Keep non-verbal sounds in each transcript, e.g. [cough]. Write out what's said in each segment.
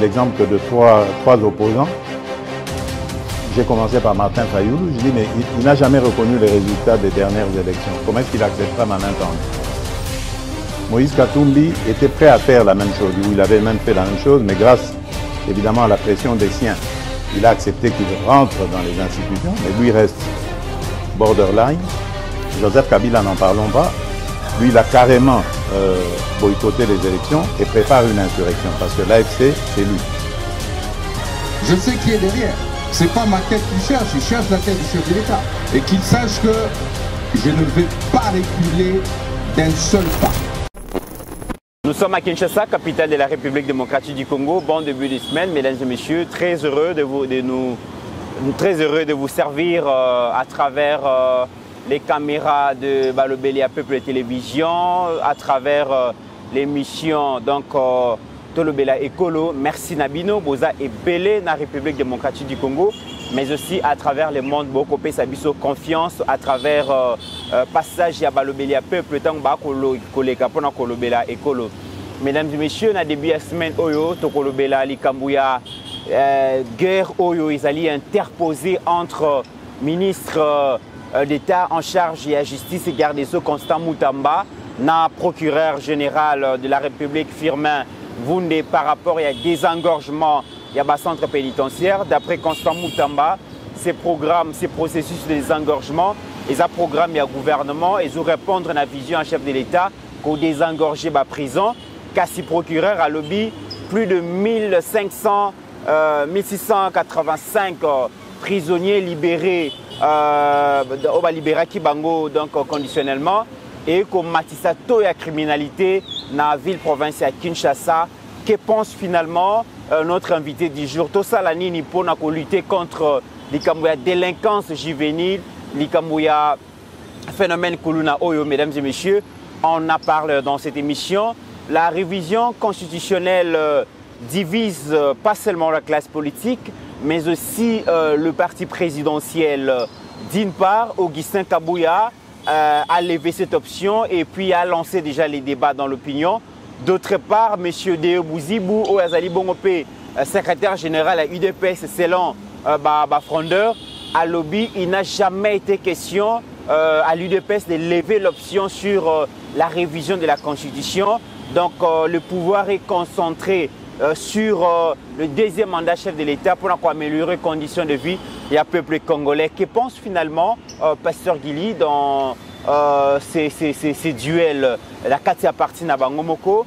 l'exemple de trois, trois opposants. J'ai commencé par Martin Fayoulou. Je dis, mais il, n'a jamais reconnu les résultats des dernières élections. Comment est-ce qu'il acceptera ma main tendue? Moïse Katumbi était prêt à faire la même chose. Il avait même fait la même chose, mais grâce évidemment à la pression des siens, il a accepté qu'il rentre dans les institutions, mais lui reste borderline. Joseph Kabila, n'en parlons pas. Lui, il a carrément euh, boycotté les élections et prépare une insurrection parce que l'AFC, c'est lui. Je sais qui est derrière. C'est pas ma tête qu'il cherche, il cherche la tête du chef de l'État. Et qu'il sache que je ne vais pas reculer d'un seul pas. Nous sommes à Kinshasa, capitale de la République démocratique du Congo. Bon début de semaine, mesdames et messieurs. Très heureux de vous, de nous, très heureux de vous servir euh, à travers euh, les caméras de Balobeli à Peuple Télévision, à travers euh, l'émission donc Merci Nabino, Boza et Belé la République démocratique du Congo, mais aussi à travers le monde Bokopé Sabiso confiance, à travers passage à Balobeli à Peuple tant Koleka pour Kolobela Ekolo. Mesdames et messieurs, na début de semaine oyo Tokolobela Likambuya guerre oyo ils interposé entre ministre d'État en charge de la justice et garde des Sceaux Constant Moutamba na procureur général de la République Firmin Vunde par rapport à désengorgement il y a centre pénitentiaire. D'après Constant Moutamba ces programmes ces processus de désengorgement ils ont programme le gouvernement ils ont répondre à la vision en chef de l'État qu'au désengorger la prison Cassi procureur a lobby plus de 1500 1685 prisonniers libérés euh, au donc conditionnellement et comme Matissa la criminalité dans la ville province à Kinshasa que pense finalement euh, notre invité du jour? Tout ça la nini pour lutter contre la délinquance juvénile likambuya phénomène kuluna oyo mesdames et messieurs? On en parle dans cette émission la révision constitutionnelle euh, divise euh, pas seulement la classe politique, mais aussi euh, le parti présidentiel. D'une part, Augustin Kabouya euh, a levé cette option et puis a lancé déjà les débats dans l'opinion. D'autre part, M. Deo Bouzibou, Oazali Bongope, secrétaire général à UDPS, selon bah, Frondeur, à lobby, il n'a jamais été question à l'UDPS de lever l'option sur la révision de la Constitution. Donc le pouvoir est concentré euh, sur euh, le deuxième mandat chef de l'État pour améliorer les conditions de vie et le peuple congolais. Que pense finalement euh, Pasteur Guili dans ces, ces, ces, duels? La Katia partie Nabangomoko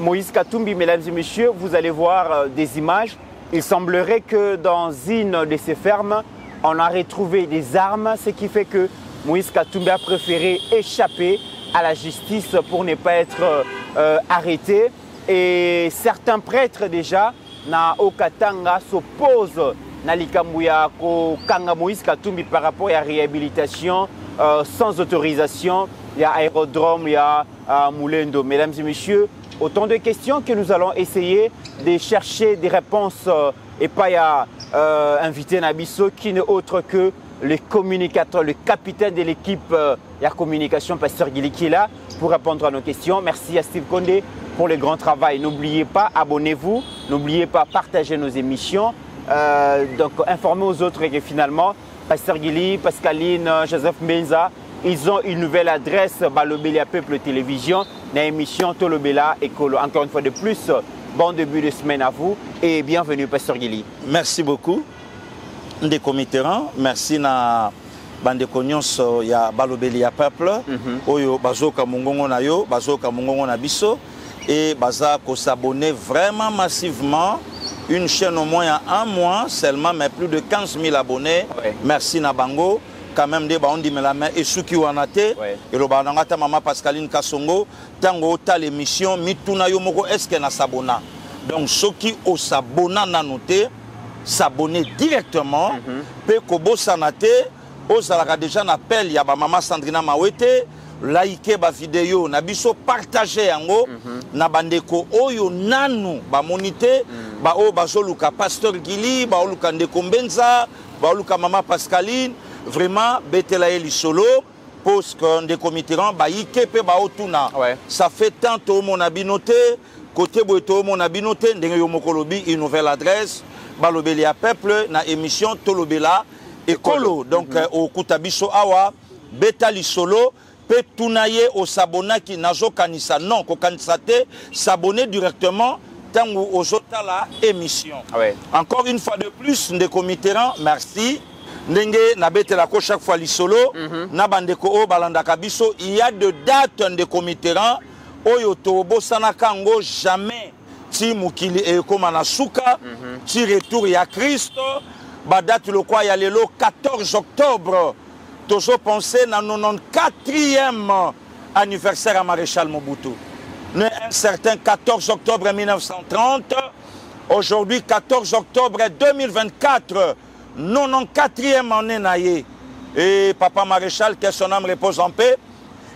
Moïse Katumbi, mesdames et messieurs, vous allez voir des images. Il semblerait que dans une de ces fermes, on a retrouvé des armes, ce qui fait que Moïse Katumbi a préféré échapper à la justice pour ne pas être arrêté. Et certains prêtres déjà na Okatanga s'opposent na likambo ya kokanga Moïse par rapport à la réhabilitation euh, sans autorisation. Il y a aérodrome, il y a euh, Moulendo. Mesdames et messieurs, autant de questions que nous allons essayer de chercher des réponses euh, et pas à euh, inviter Nabiso qui n'est autre que le communicateur, le capitaine de l'équipe euh, la communication, Pasteur Guili qui est là pour répondre à nos questions. Merci à Steve Condé pour le grand travail. N'oubliez pas, abonnez-vous, n'oubliez pas, partagez nos émissions. Euh, donc, informez aux autres que finalement, Pasteur Guili, Pascaline, Joseph Menza, ils ont une nouvelle adresse, Balobélia Peuple Télévision, dans l'émission Tolobela Écolo. Encore une fois de plus, bon début de semaine à vous et bienvenue, Pasteur Guili. Merci beaucoup. Mitterrand, merci na bandeko nyonso ya balobeli ya peuple -hmm. oyo bazoka mongongo na yo bazoka mongongo na biso et baza s'abonner vraiment massivement. Une chaîne au moins à un mois seulement mais plus de 15 000 abonnés. Ouais. merci Nabango. Quand même des bandi mais la main et ceux qui ont été. Et le bananga ta maman Pascaline Kasongo tango ta l'émission mituna yo moko est-ce qu'elle s'abonna? Donc ceux qui au s'abonna na noté s'abonner directement. Mm -hmm. pe ko bosanate ozalaka déjà na appel ya ba maman Sandrina Mawete. Like bavideo na biso partage yango mm -hmm. na bandeko oyo nanu bamoni te mm -hmm. baoyo bazoluka pasteur gili baoluka ndeko mbenza baoluka mama pascaline vraiment betela ye lisolo parce que ndeko mitterrand bayike mpe baotuna ouais. ça fait tant toomona bino te côté boye toomona bino te ndenge yo moko une nouvelle adresse balobeli ya peuple na émission tolobela ekolo donc mm -hmm. okuta biso awa beta lisolo mpe tuna ye osabonaki nazokanisa non kokanisa te s'abonner directement ntango ozotala émission Ah ouais. encore une fois de plus ndeko mitterrand merci ndenge nabetelako chaque fois lisolo mm -hmm. na bandeko oyo balandaka biso il y a de date ndeko mitterrand oyo tobosanaka yango jamais ti mokili ekóma na suka mm -hmm. ti retour ya kristo badate lokwa ya lelo 14 octobre tozopense na 94e anniversaire ya maréchal mobutu. Né un certain 14 octobre 1930 aujourd'hui 14 octobre 2024 94e année na ye et papa maréchal que son âme repose en paix.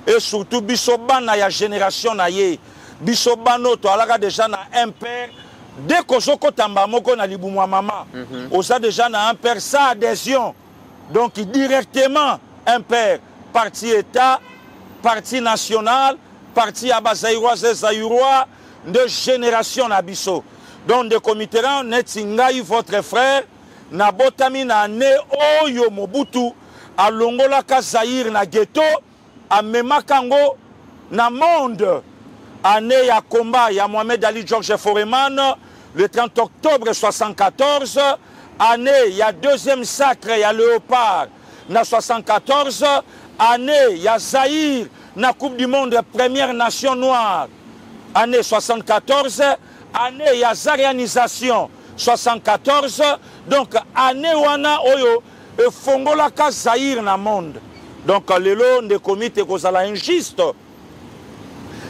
Et surtout biso bana ya génération na ye biso bana oyo toalaka déjà na un père. Dès kozokota mbala moko na libumu ya mama -hmm. oza déjà na un père sans adhésion. Donc directement père parti état parti national parti ya bazairois e zairois nde génération na biso donc ndeko mitterrand neti votre frère nabotami na ane oyo mobutu alongolaka zaire na ghetto amemaka yango na ya combat ya mohamed ali george foreman le 30 octobre 74 année ya deuxième sacre ya léopard na 74 année ya zaire na coupe du monde première nation noire. Année 74 année ya zarianisation. 74 donc année wana oyo efongolaka zaire na monde. Donc lelo ndeko mite ekozala injuste.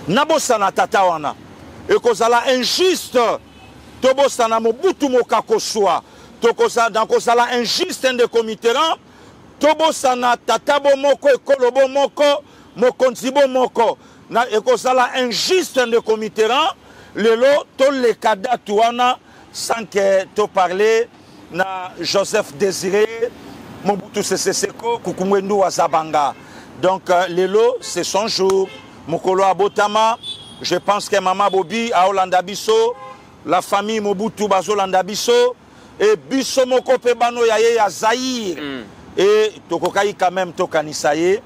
Nabosana tata wana. Ekozala injuste. Tobosana mobutu moka koswa nakozala injuste ndeko mitterrand tobosana tata bo moko ekolo bo moko mokonzi bo moko ekozala injuste ndeko mitterrand lelo toleka date wana sans ke toparle na joseph désiré mobutu sese seko kukumwendu azabanga donc euh, lelo c'est son jour. Mokolo abotama je pense que mama bobi aolanda biso la famille mobutu bazolanda biso e biso moko mpe bano ya ye ya zaire mm. E tokokaki quand même tokanisa ye.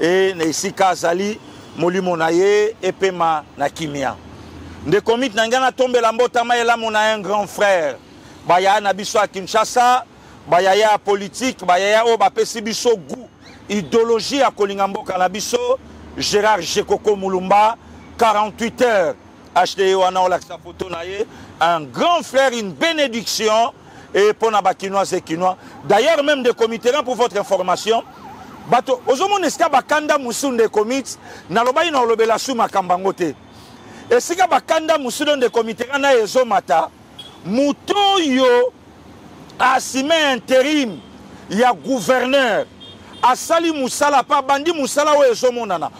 E na esika azali molimo na ye epema na kimia. Ndeko miti na ngai natombela mbotama elamu na un grand frère. Bayaya na biso ya kinshasa bayaya ya politike bayaya oyo bapesi biso gu idéologie ya kolinga mboka na biso. Gérard jekoko mulumba 48 heures. Hde wana olakisa foto na ye. Un grand frère une bénédiction e mpo na bakinoise ekinois d'ailleurs même ndeko mitterrand pour votre information. Bato ozomona esika bakanda mosu ndeko miti nalobaki na olobela su makambo yango te esika bakanda mosusu ndeko mitterrand na ye ezomata? Moto oyo asime intérim ya gouverneur. Asali mosala mpe abandi mosala oyo ezomonana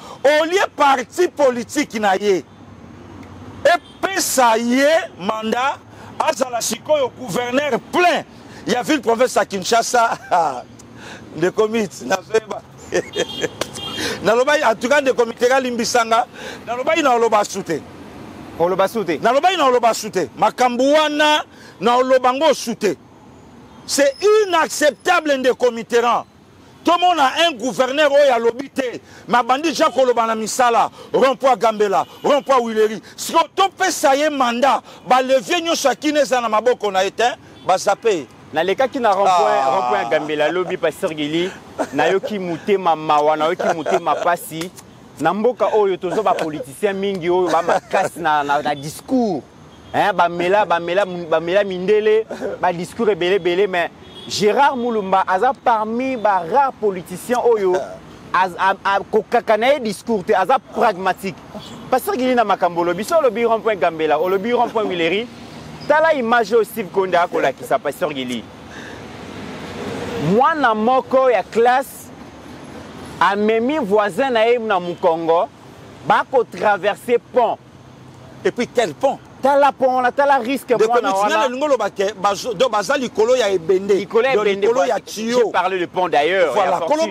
olie parti politike na ye epesa ye manda azala sikoyo gouverneur plein. Ya ville province ya kinshasa ndeko [laughs] miti nazoyeba [laughs] nalobaki antuka ndeko mitera alimbisanga nalobaki na oloba su te oloba su te nalobaki na oloba su te makambo wana na oloba ngo su te c'est inacceptable ndeko mitterrand tomona un gouverneur oyo alobi te. Me abandi ja koloba na misala. Rond-point gambela rond-point wileri sikoyo topesa ye manda balevier nyonso ya kini eza na maboko na ye te bazape nalekaki na rond-point ya gambela alobi paster gili. Nayoki motema mawa nayoki motema pasi. Na mboka oyo toza bapoliticien mingi oyo bamakasi na, na, na discours. Bamela bamela mindele badiscours ebelebele mais gérard mulumba aza parmi barare politicien oyo kokaka na ye discours te aza pragmatique. Paster gili na makambo olobi so olobi rond-point gambela olobi rond-point wileri tala image oyo steve konde akolakisa paster gili mwana moko ya classe amemi voisin na ye na mokongo bakotraverse pont. Et puis quel pont? Tala mpo wana tala risque mwana dekomitinga wana. nalingi oloba ke bazo- do baza likolo ya ebende. Likolo ya de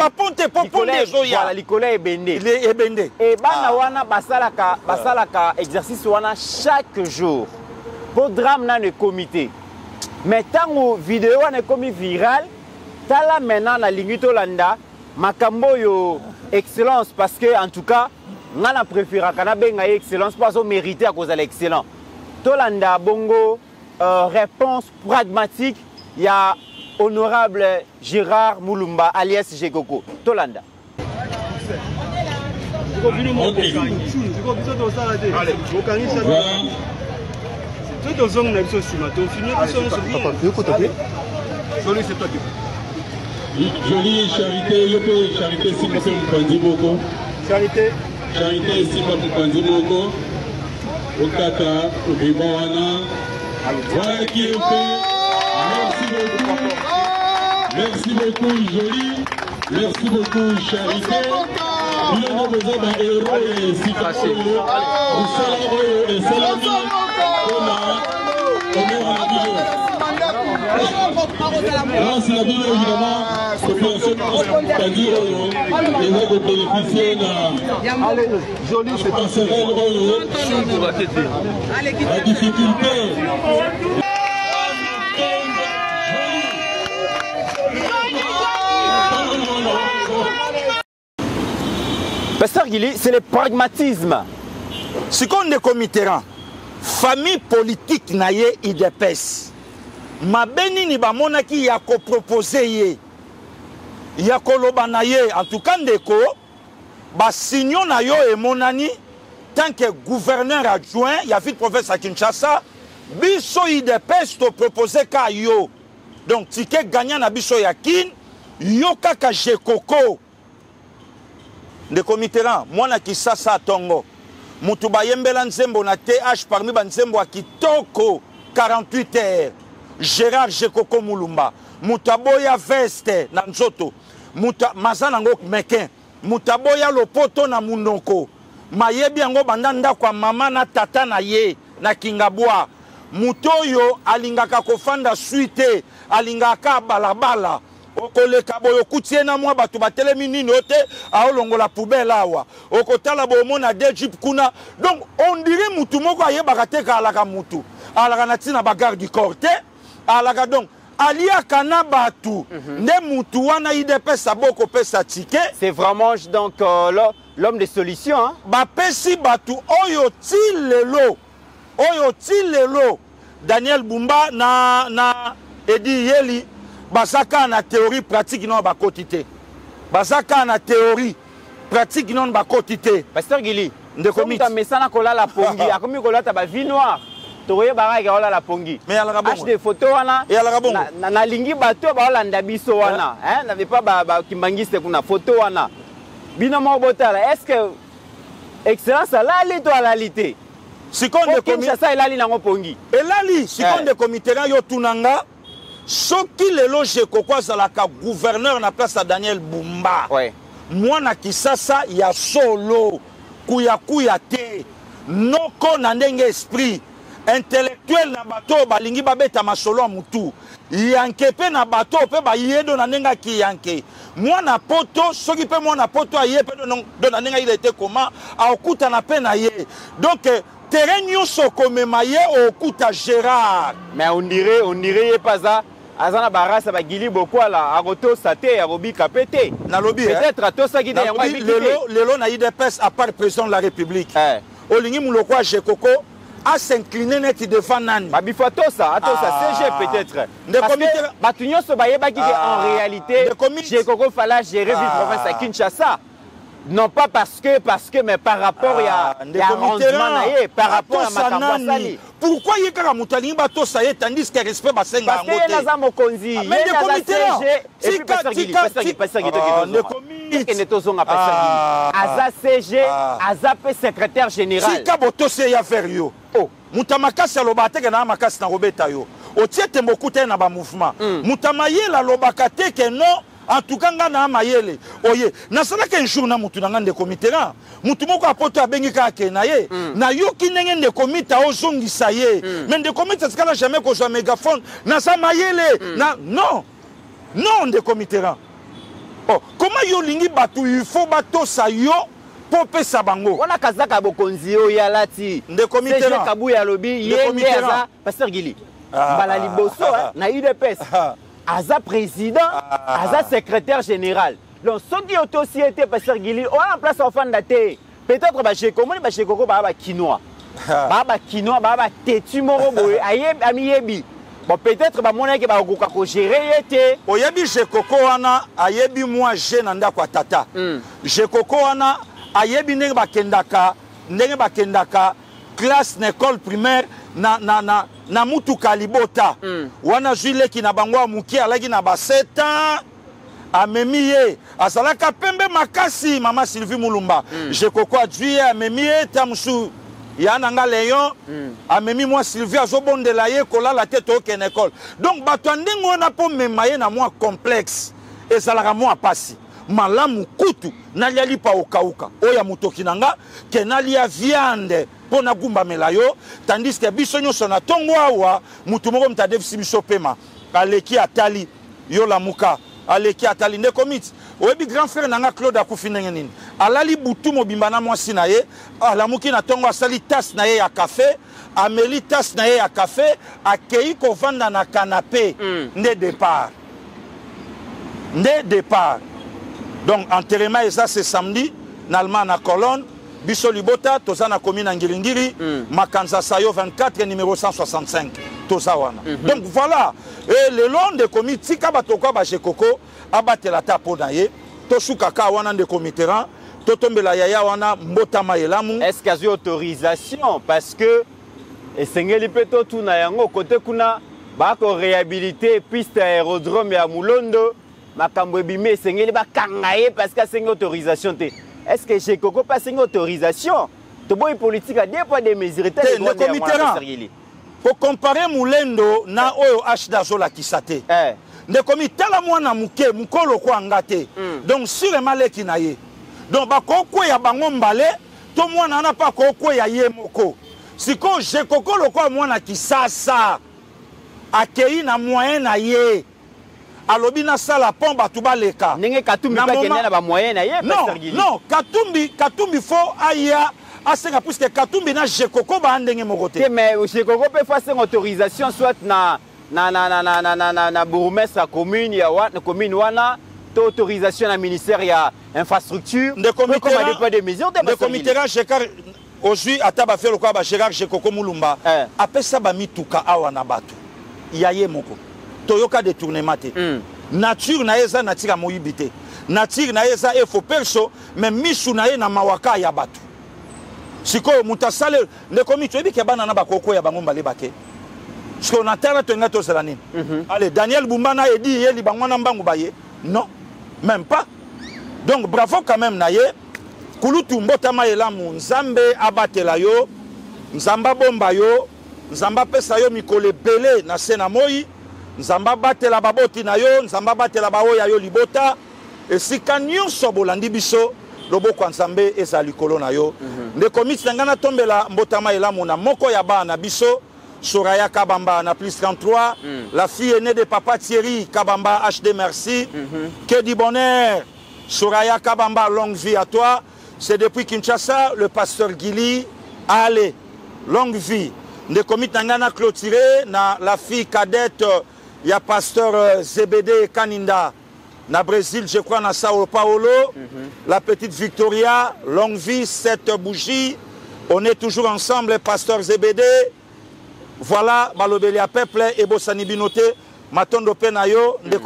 pont te, po pont ya- ezoya. likolo ya ebende. Ebende. E bana Ah. wana basalaka basalaka exercice wana chaque jour. Mpo drame nano ekomi te mais ntango video wana ekomi viral tala maintenant nalingi tolanda makambo oyo excellence parce que en tout cas nga na préféraka nabenga ye excellence mpo azomérite ya kozala excellent tolanda bongo euh, réponse pragmatique ya honorable gérard mulumba alias gekoko tolanda soki tozongi na biso nsima tofini biso nyonso Jolie charité, yo pe charité simba pe mopanzi moko. charité Charité simba mopanzi moko. Okata obima wana. Voilà qui est fait. Merci beaucoup. Merci beaucoup Jolie. Merci beaucoup Charité. Bino boza ba héros et sika oyo. Osala oyo esalami mpona honneur na bino. nsina bino évidemment population bandi oyo eza kobénéficie na passerelle oyo badifficulté Pasteur Guili, c'est le pragmatisme. Ce qu'on est comme Mitterrand, famille politique naïe IDPS. Mabe nini bamonaki ya kopropose ye? Ya koloba na ye. Cas ndeko basigno na yo emonani tant que gouverneur adjoint ya ville province ya kinshasa biso idps topropose ka yo. Donc tike gagnant na biso ya kine yo kaka jekoko. Ndeko mitterrand mwana kisasa atongo mutu bayembela nzembo na th parmi banzembo ya kitoko 48 heures gérard jekoko mulumba. Mutu aboya veste na nzoto. Maza nango mekin. Mutu aboya lopoto na munoko mayebi yango banda ndako ya mama na tata na ye na kingabwa. Mutu oyo alingaka kofanda swi te alingaka balabala. Okoleka boye okuti ye na mwa bato batelemi nini o te aolongola poubele awa. Okotala boye omona de jip kuna. Donc ondire mutu moko ayebaka te ka alaka mutu. Alaka na ntina bagarde du corps te alaka donc. Aliaka na bato nde mutu wana idepesa bokopesa tike. C'est vraiment donc euh, l'ho- l'homme de solution hein? bapesi bato oyo ti lelo. Oyo ti lelo. Daniel bumba na, na edi yeli baza kaka na théorie pratique nano bakoti te. Baza kaka na théorie pratique nano bakoti te. Pasteur gili Ndeko so moto Miti. amesana kolala pongi akomi kolata noire tokoyebaka ake kolala pongi. Hd photo wana. Na- na- nalingi bato oyo baolanda biso wana hein? nave pas bakimbangiste kuna photo wana. Bino moko botala est ce que excellence alali to alali te? Sikoyo po ndeko Mi- kinshasa elali nango pongi. Elali sikoyo Eh. ndeko mitterrand yo tuna nga soki lelo jekoko azalaka gouverneur na place ya daniel bumba mwana kisasa ya solo kuyakuya te noko na ndenge esprit intellectuel na bato oyo balingi babeta masolo ya mutu. Yanke mpe na bato oyo mpe bayedo na ndenge akiyanke mwana poto soki mpe mwana poto aye mpe do- do na ndenge ayila ete koma akokutana mpe na ye. Donc eh, terrain nyonso okomema ye okuta gérard. Mais on dirait on dirait ye mpe aza aza na barasa bagili bokwala akotosa te akobika mpe te. Nalobi eh? peut-être atosaki te yango nalobi abiki lelo, te lelo na idps à part président de la république. Eh. olingi moloko ya jekoko asincline neti devant nani babifo atosa atosa Ah. cg peut-être bato nyonso bayebaki ke Ah. en réalité Ndeko Mit- jekoko fala gérer ville Ah. province ya kinshasa non pas parce que parce que mais par rapport ya Ah, ya arrondissement Mitterrand, na ye par rapport ya makambo asali pourquoi ye kaka moto alingi batosa ye tandis que respect basenga yango ye te naza mokonzi Ah, ye mais Ndeko naza Mitterrand, cg et puis tika, pasteur Gili, tika, pasteur Gili, tika. pasteur Gili, Ah, tozonga. Ah. Aza cg aza mpe secrétaire général. Tika botosi eya vers yo. Oh. moto ya makasi alobaka teke na ya makasi na kobeta yo. Otie tembo okuta ye na bamouvement moto ya mayele alobaka te ke no en tout cas nga na mayele. Oye nasalaki un jour na mutu na nga ndeko mitterrand mutu moko apoto abengi kaka ke na ye. Nayoki ndenge ndeko mita ozongisa ye. Me ndeko mita tikala jamais kozwa mégaphone naza mayele. Na non. Non ndeko mitterrand oh, koma yo olingi bato faut batosa yo mpo opesa bango? Wana kazaka ya bokonzi oyo alati Ndeko CG Mitterrand. kabuya alobi ye nde aza paster gili. Ah, mbala ah, liboso ah, eh, na udps. Aza président Ah. aza secrétaire général. Donc soki yo tosi ye te paster gili oya na place ofanda te peut-être basheko omoni bashekoko baya bakinois Ah. baya bakinois baya batetu moko boye [laughs] ayebi- amiyebi bon peut-être bamonaki bakokoka kogere ye te oyebi jekoko wana ayebi mwa je na ndako ya tata. Mm. jekoko wana ayebi ndenge bakendaka ndenge bakendaka classe na école primaire na, na, na, na mutuka libota. Mm. wana zwi leki na bango ya moke alaki na ba 7 ans amemi ye. Azalaka pembe makasi mama sylvie mulumba. Mm. jekoko azwi ye amemi ye ta mosu ya na nga leyon mm. amemi mwa sylvie azobondela ye kolala te tookende ekole donc bato ya ndenge wana mpo mema ye na mwa complexe ezalaka mwa pasi malamu kutu nalia lipa okauka. Oyo ya motoki na nga ke nalia viande mpo nagumbamela yo tandis ke biso nyonso na ntongo awa motu moko moto adefisi biso pema. Aleki atali yo lamuka. Aleki atali ndeko miti oyebi grand frère na nga claude akufi ndenge nini? Alali butu mobimba na mwasi na ye alamuki na ntongo asali tase na ye ya kafe ameli tase na ye ya kafe akei kovanda na kanape. Mm. nde départ. Nde départ. Donc enterrement eza ce samedi na allemagne na colonne biso libota toza na ngiringiri Mm. makanza sayo 24 numéro 165 toza wana. Donc voilà. E lelo ndeko mi tika bato kwa bashekoko abatela ata mpo na ye tosukaka wana ndeko mitterrand totombela yaya wana mbotama elamu est ce azwi autorisation? Parce que esengeli mpe totuna yango kote kuna. Bakoréhabilite piste ya aérodrome ya mulondo. Makambo ebimi esengeli bakanga ye parce que asengi autorisation te est ce que jekoko mpe asengi autorisation? Toboyi politique a deux poids de mesure te Te, le droit ndeko de yango Mitterrand. wana, Sergeli. kokompare mulendo na oyo hd azolakisa te Eh, ndeko mitala mwana moke mokolo kwanga te Mm. donc surema leki na ye donc bakokweya bango mbale to mwana wana mpe akokweya ye moko. Sikoyo jekoko lokola mwana kisasa akei na moyen na ye alobi nasala mpo bato baleka. Ndenge katumbi mpe akende na bamoyen na ye non katumbi katumbi fo aya asenga puiske katumbi na jekoko baa ndenge moko te. Mais jekoko mpe fo asenga autorisation soit na na, na, na, na, na, na, na, na bourgmestre ya commune ya wa, commune wana to autorisation na ministère ya infrastructure. Ndeko mitterrand jekar ozwi ata bafe lokola bagérard jekoko mulumba eh. apesa bamituka awa na bato. Ya ye moko. Toyoka détournement te. Mm. nature na ye eza nature ya moyibi te. Nature na ye eza efo perso me misu na ye na mawaka ya bato. Sikoyo moto asali ndeko mito oyebike bana na bakokoya bango mbale bake sikoyo na tala toyenga tozela nini ale daniel bumba na edi yeli bango na mbangu baye. Non même pas. Donc bravo quand même na ye. Kulutu mbotama elamu nzambe abatela yo nzambe abomba yo nzambe apesa yo mikolo ebele na se na moi nzambe abatela baboti na yo nzambe abatela baoya yo libota. Esika nyonso bolandi biso loboko ya nzambe ezala likolo na yo. Ndeko miti na ngai natombela mbotama elamu na moko ya bana na biso soraya kabamba na plus 33 la fille aînée de papa thierry kabamba hd merci. Que du bonheur. Soraya kabamba longue vie à toi. C'est depuis kinshasa le pasteur gili. Ale longue vie. Ngai na clôturé na la fille cadette il y a pasteur euh, Zebede Kaninda. Na Brésil, je crois, na Sao Paulo. Mhm. La petite Victoria, longue vie, sept bougies. On est toujours ensemble, pasteur Zebede. Voilà, Malobelia Peuple et Bossani Matondo Penayo, de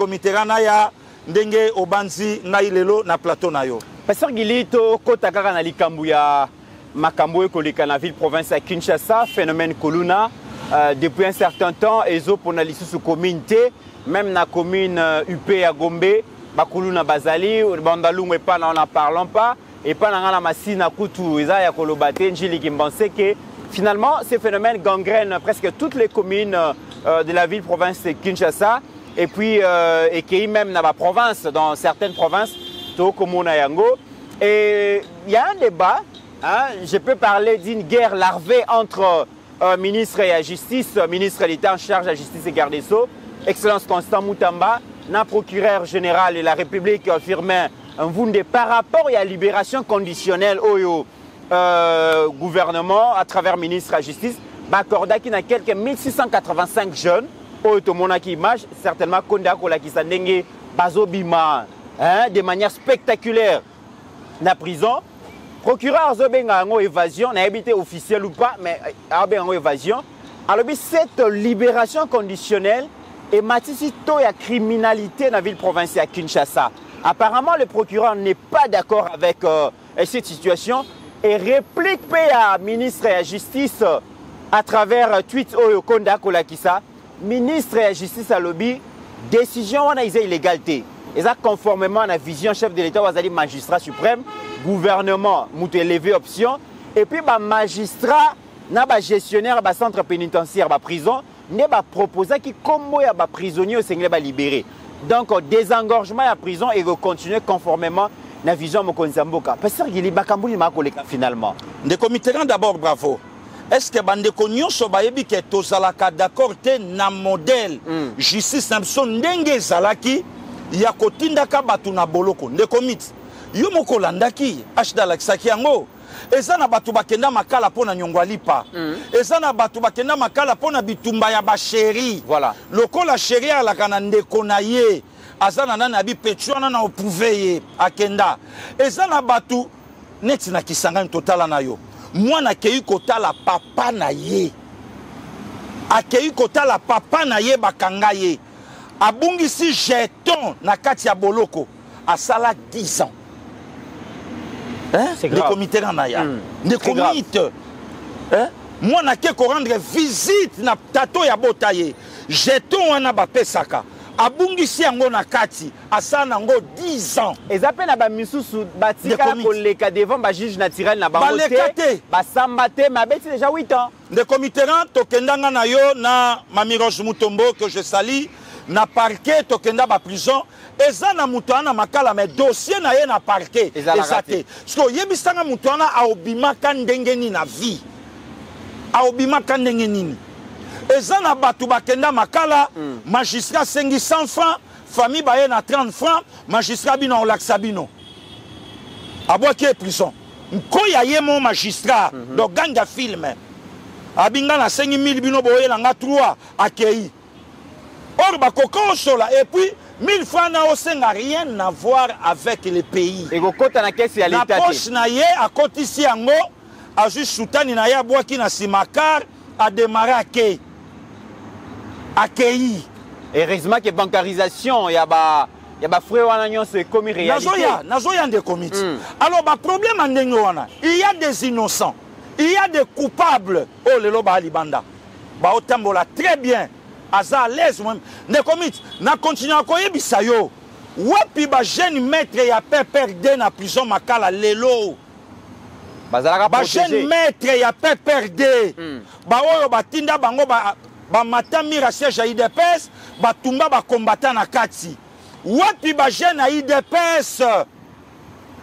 Naya, Ndenge Obanzi, Nailelo, na plateau Nayo. Pasteur Guili, kota kaka na likambo ville province ya Kinshasa, phénomène Koluna depuis un certain temps ezopona lisusu commune te même na commune euh, up ya gombe bakoluna bazali bandalungu epai na wana parlons pas. Epai na ngai na masina kutu eza ya koloba te finalement ce phénomène gangrène presque toutes les communes euh, de la ville province de kinshasa. Et puis euh, ekei même dans la province dans certaines provinces tokomona yango. Et il y a un débat hein, je peux parler d'une guerre larvée entre ministre de la justice ministre de l'état en charge de la justice et garde des sceaux. Excellence constant moutamba na procureur général de la république firmin mvunde par rapport à la libération conditionnelle oyo euh, gouvernement à travers ministre de la justice bakordaki na quelques 1685 jeunes. Oyo tomonaki image certainement akolakisa ndenge bazobima hein, de manière spectaculaire. Na prison procureur azobenga yango évasion nayebi te officiel ou pas mais aobenga yango évasion alobi cette libération conditionnelle ematisi to ya criminalité na ville provinciale ya kinshasa. Apparemment le procureur n'est pas d'accord avec euh, cette situation et réplique mpe ya ministre ya justice à travers tweet oyo konde akolakisa ministre ya justice alobi décision wana eza illégal te eza conformément na vision chef de l'état oyo azali magistrat suprême gouvernement moto élevé option. Et puis bamagistrat na bagestionnaire bacentre pénitentiaire baprison nde baproposaki nkombo ya baprisonnier osengeli balibéré donc désengorgement ya prison ekocontinue conformément na vision ya mokonzi ya mboka pasteur gili makambo nini makoleka finalement. Ndeko mitterrand d'abord bravo. Est ce que bandeko nyonso bayebi ke tozalaka d'accord te na modèle. Mm. justice na biso ndenge ezalaki ya kotindaka bato na boloko. Ndeko miti yo moko olandaki ashida alakisaki yango. Eza na bato bakenda makala mpo na nyongo alipa Mm. eza na bato bakenda makala mpo na bitumba ya basheri Voilà. lokola sheri alaka na ndeko na ye aza na nani abi petro wana na oprouve ye akenda. Eza na bato neti na kisangani totala na yo. Mwana akei kotala papa na ye. Akei kotala papa na ye bakanga ye abungisi jeton na kati ya boloko asala 10 ans. Grave. ndeko mitterrand na ya. Mm. ndeko Très grave. mite Hein? mwana ake korendre visite na tato ya bota ye. Jeton wana bapesaka. Abungisi yango na kati asala nango 10 ans. Eza mpe na bamisusu batikala koleka devant bajuge naturel na bango Baleka te. basamba te me abeti déjà 8 ans ndeko mitterrand tokendanga na yo na mamiroge mutombo que je sali na parquet tokenda baprison eza na moto wana makala me dossier na ye na parquet eza te. soki oyebisanga moto wana aobimaka ndenge nini na vie? Aobimaka ndenge nini? Eza na bato bakenda makala mm. magistrat asengi 100 francs famille baye na 30 francs magistrat bino aolakisa bino. Abwaki ye prison. Nkoya ye mo magistrat mm -hmm. donc ganga filme abinga nasengi 1000 bino boyelanga 3 akei or bakoka osola et puis 1000 francs na osenga rien à voir avec le pays. Na kesi ya na poche na ye akotisi yango azwi sutani na ye abwaki na nsima kar ademare akei akei heureusement ke bancarisation ya ba ya bafrais wana nyonso ekomi nazoya nazoya ndeko miti Mm. alors baproblème ya ndenge wana il y a des innocents il y a des coupables. Oyo lelo baya libanda baotambola très bien aza à l'aise mweme ndeko miti na continue koyebisa yo. Wapi bajeune maître ya pprd na prison makala lelo? Bajeune maître ya pprd Mm. baoyo batinda bango ba- bamata mire siège ya idps batumba bakombata na kati. Wapi bajeune ya idps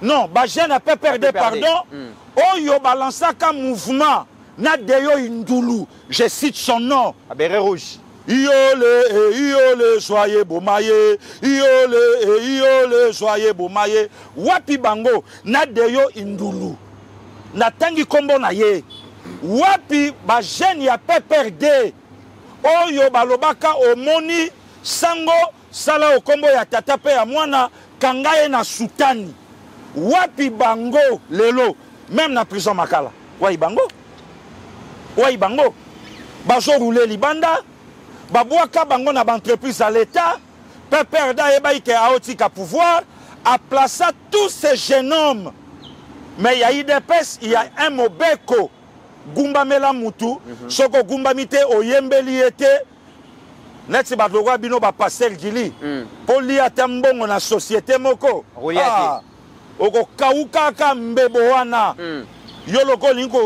non bajeune ya PPRD. pardon. Mm. oyo balansaka mouvement na deyo indulu. Je cite son nom. Abere rouge iole e iole soye bomaye iole e iole soye bomaye wapi bango? Na deyo indulu. Natangi nkombo na ye. Wapi bajeune ya pprd oyo balobaka omoni sango sala okombo ya tata mpe ya mwana kanga ye na sutani. Wapi bango lelo? Meme na prison makala. Wai bango? Wai bango? Bazorule libanda babwaka bango na baentreprise ya l'état. Mpe perda ayebaki ke aotika pouvoir aplaça tous ces jeunes hommes. Mais ya idps ya un mobeko gumbamela mutu mm -hmm. soki ogumbami te oyembeli ye te neti bato lokola bino bapaster gili. Mm. mpo lia ata mbongo na société moko. Te. okokawukaka mbebo wana. Mm. yo loko olingi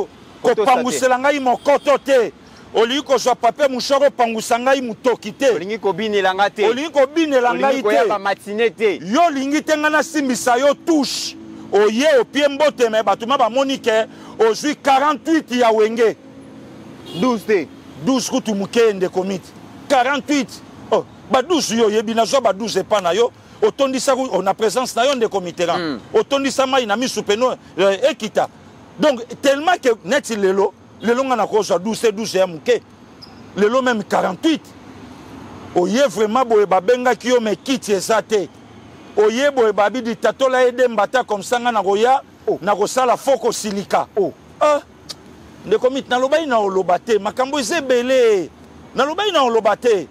kopangwisela ngai mokoto te olingi kozwa papier mouchard opangusa ngai motoki te. Olingi kobinelanga te. Olingi kobinela ngai te. te. Yo olingi te ngai nasimbisa yo touche. Oye opie mboteme bato ma bamoni ke ozwi 48 ya wenge. 12 te. 12 kutu moke ndeko miti 48 oh, ba 12 yo oyebi nazwa ba 12 epa na yo. Otondisa ku- na présence na yo ndeko mitterrand Mm. otondisa mai na misu peno eh, ekita. Donc tellement ke neti lelo lelo ngai nakozwa 12 te 12 ya moke. Lelo même 48 oye vraiment boye babengaki yo me kiti eza te. Oye boye babi ditatola edemba ta comme ça ngai nakoya Oh. nakosala fo kosilika Oh. ah, ndeko miti nalobaki na oloba te. Makambo eza ebele. Nalobaki na oloba te.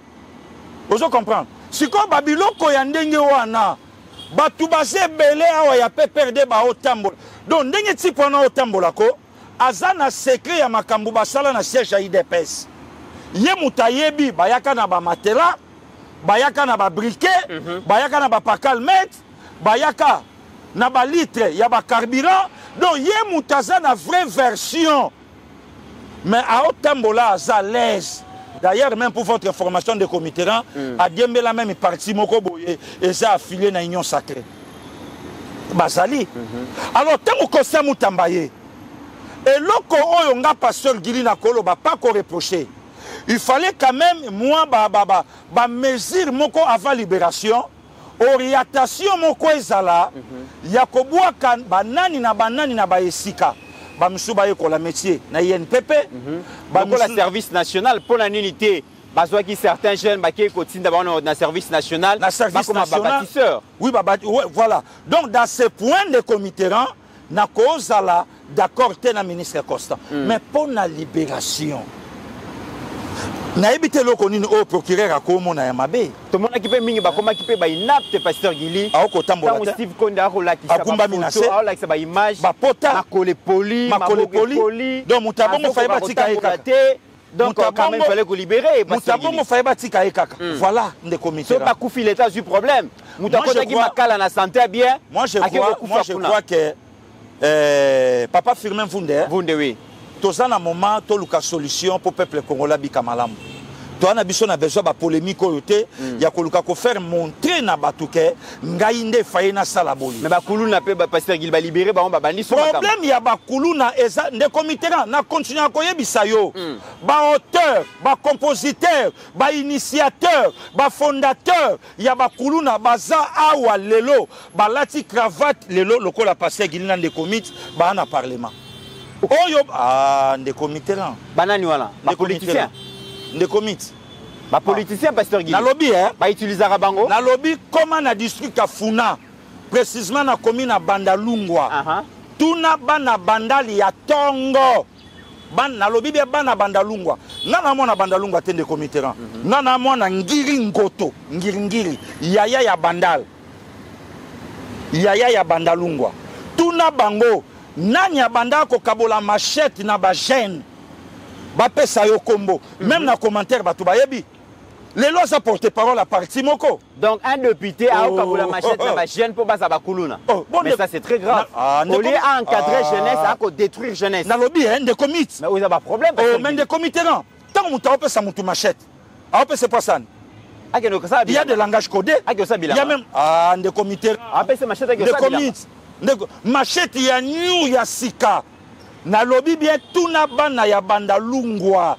Ozo comprendre. Sikoyo babiloko ya ndenge wana bato baza ebele awa ya pprd baotambola. Donc ndenge ti mpona otambolako aza na sekret ya makambo basala na siège ya idps ye moto ayebi bayaka na bamatela bayaka na babrike mm -hmm. bayaka na bapacalmet bayaka na balitre ya bacarburant donc ye moto aza na vraie version mais aotambola aza l'aise d'ailleurs même pour votre information de comiteran mm. adiembela même parti moko boye eza affilié na union sacré bazali mm -hmm. alors ntango kosia mutamba ye eloko oyo nga pasteur gili nakoloba pas koreproche il fallait quand même moi bamesure ba, ba, ba mesure moko avant libération. Orientation moko ezala mm -hmm. ya kobwaka banani na banani na baesika bamisusu bayekola métier na inpp mm -hmm. lokola service national mpo na nini te bazwaki certains jeunes bakei kotinda bango na service national na service bakoma national. babâtisseur oui babati ouais, voilà. Donc dans ce point de comiteran nakozala d'accord te na ministre constant. Mm. mais mpo na libération nayebi te eloko nini oyo procureur akomona ya mabe tomonaki mpe mingi bakomaki mpe bainapte pasteur gili. Aokotambola ntango te steve konde akolakisa Agumbami na se. aolakisa baimage bapota makole poli Makole poli. Donc, moto abongo azokoka faye batika ye kotambola kaka. te donc Moto quand même fallait kolibere moto abongo faye batika ye kaka. Voilà ndeko so mitera bakufi leta azwi problème. Moto akotaki makala na santé bien. Moi je crois que euh, papa firmin vunde vunde wi toza na moment toluka solution mpo peuple congolais abika malamu toza na biso na besoin bapolémike oyo te ya koluka kofaire montre na bato ke ngai nde efaye nasala boye bakuluna mpe bapasteur gili balibere bango babandi so makambo problème ya bakuluna eza ndeko mitterrand na continue koyebisa yo baauteur bacompositeur bainitiateur bafondateur ya bakuluna baza awa lelo. Balati cravate lelo lokola paster gili na ndeko mit baa na parlement oyo ah, ndeko mitterrand banani wana bapoliticien. Ndeko mit bapoliticien pasteur gili nalobi eh? bautilisaka bango. Nalobi koma na district ya funa précisement na komi na bandalungwa. Aha. tuna bana bandali ya tongo. Ban- nalobi bie bana bandalungwa. Nga na mwana bandalungwa te ndeko mitterrand nga na mwana ngiri ngoto ngiringiri yaya ya bandal. Yaya ya bandalungwa. Tuna bango nani abanda kokabola machete na bagene bapesa yo kombo. Même na commentaire bato bayebi. Lelo aza porte parole ya parti moko. Donc un député aokabola machette oh, na bajeune mpo baza bakuluna mais ça c'est très grave. Na- ah, au lieu ndeko- encadrer Ah. jeunesse akodétruire jeunesse. Nalobi eh, ndeko mit mais oza baproblème oh, me ndeko mitterrand ntango moto aopesa motu machete aopesa epwasani akende okosala il y a des langages codés. Il y a même ah, ndeko mitterrand apesa machette ake ndeko osala bilanga mit ndeko machete ya new ya sika nalobi bien tuna bana ya bandalungwa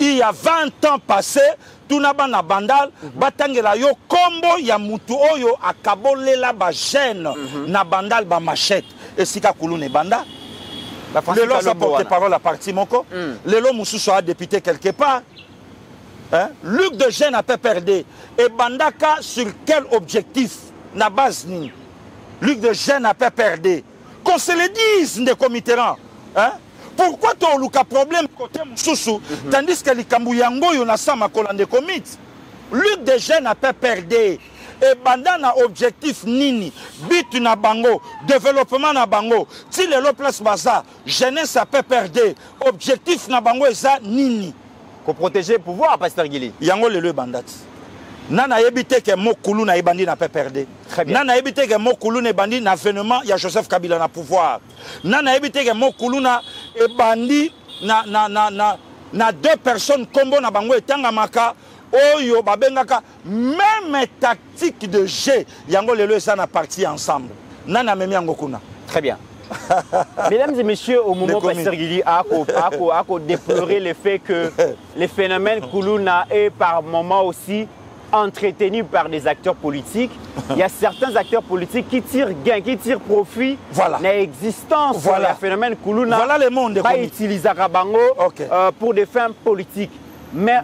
il y a 20 ans passé tuna bana bandal batangela yo kombo ya mutu oyo akabolela bagene na bandal bamachete esika kuluna ebanda lelo aza porte parole ya parti moko. Mm. lelo mosusu adéputé quelque part. Hein? luc de gene ape perde ebandaka sur quel objectif? Na base nini luc de gene ape perde qu'on se le dise ndeko mitterrand hein? pourquoi toluka problème côté mosusu? Mm -hmm. tandis que likambo yango oyo nasa makola ndeko mit luc de gene ape perde ebanda na objectif nini? Bitu na bango développement na bango. Ti lelo place baza jeunesse ape perde objectif na bango eza nini? Koprotéger pouvoir pasteur gili yango lelo ebanda ti na nayebi te ke mokulu na ebandi na pprd na nayebi te ke mokulu na ebandi na avènement ya joseph kabila na pouvoir. Na nayebi te ke mokulu na ebandi na, na, na, na, na deux personnes nkombo na bango etangamaka oyo babengaka même tactique de jeu. Yango lelo eza na partie ensemble. Nani amemi yango kuna. Très bien. [laughs] Mesdames et messieurs, au moment où. Pasteur Guili a, déploré le fait que les phénomènes Koulouna est par moments aussi entretenu par des acteurs politiques, [laughs] il y a certains acteurs politiques qui tirent gain, qui tirent profit Voilà. de l'existence Voilà. du phénomène Koulouna. Voilà le monde, Pas utiliser Bango Ok. euh, pour des fins politiques. Mais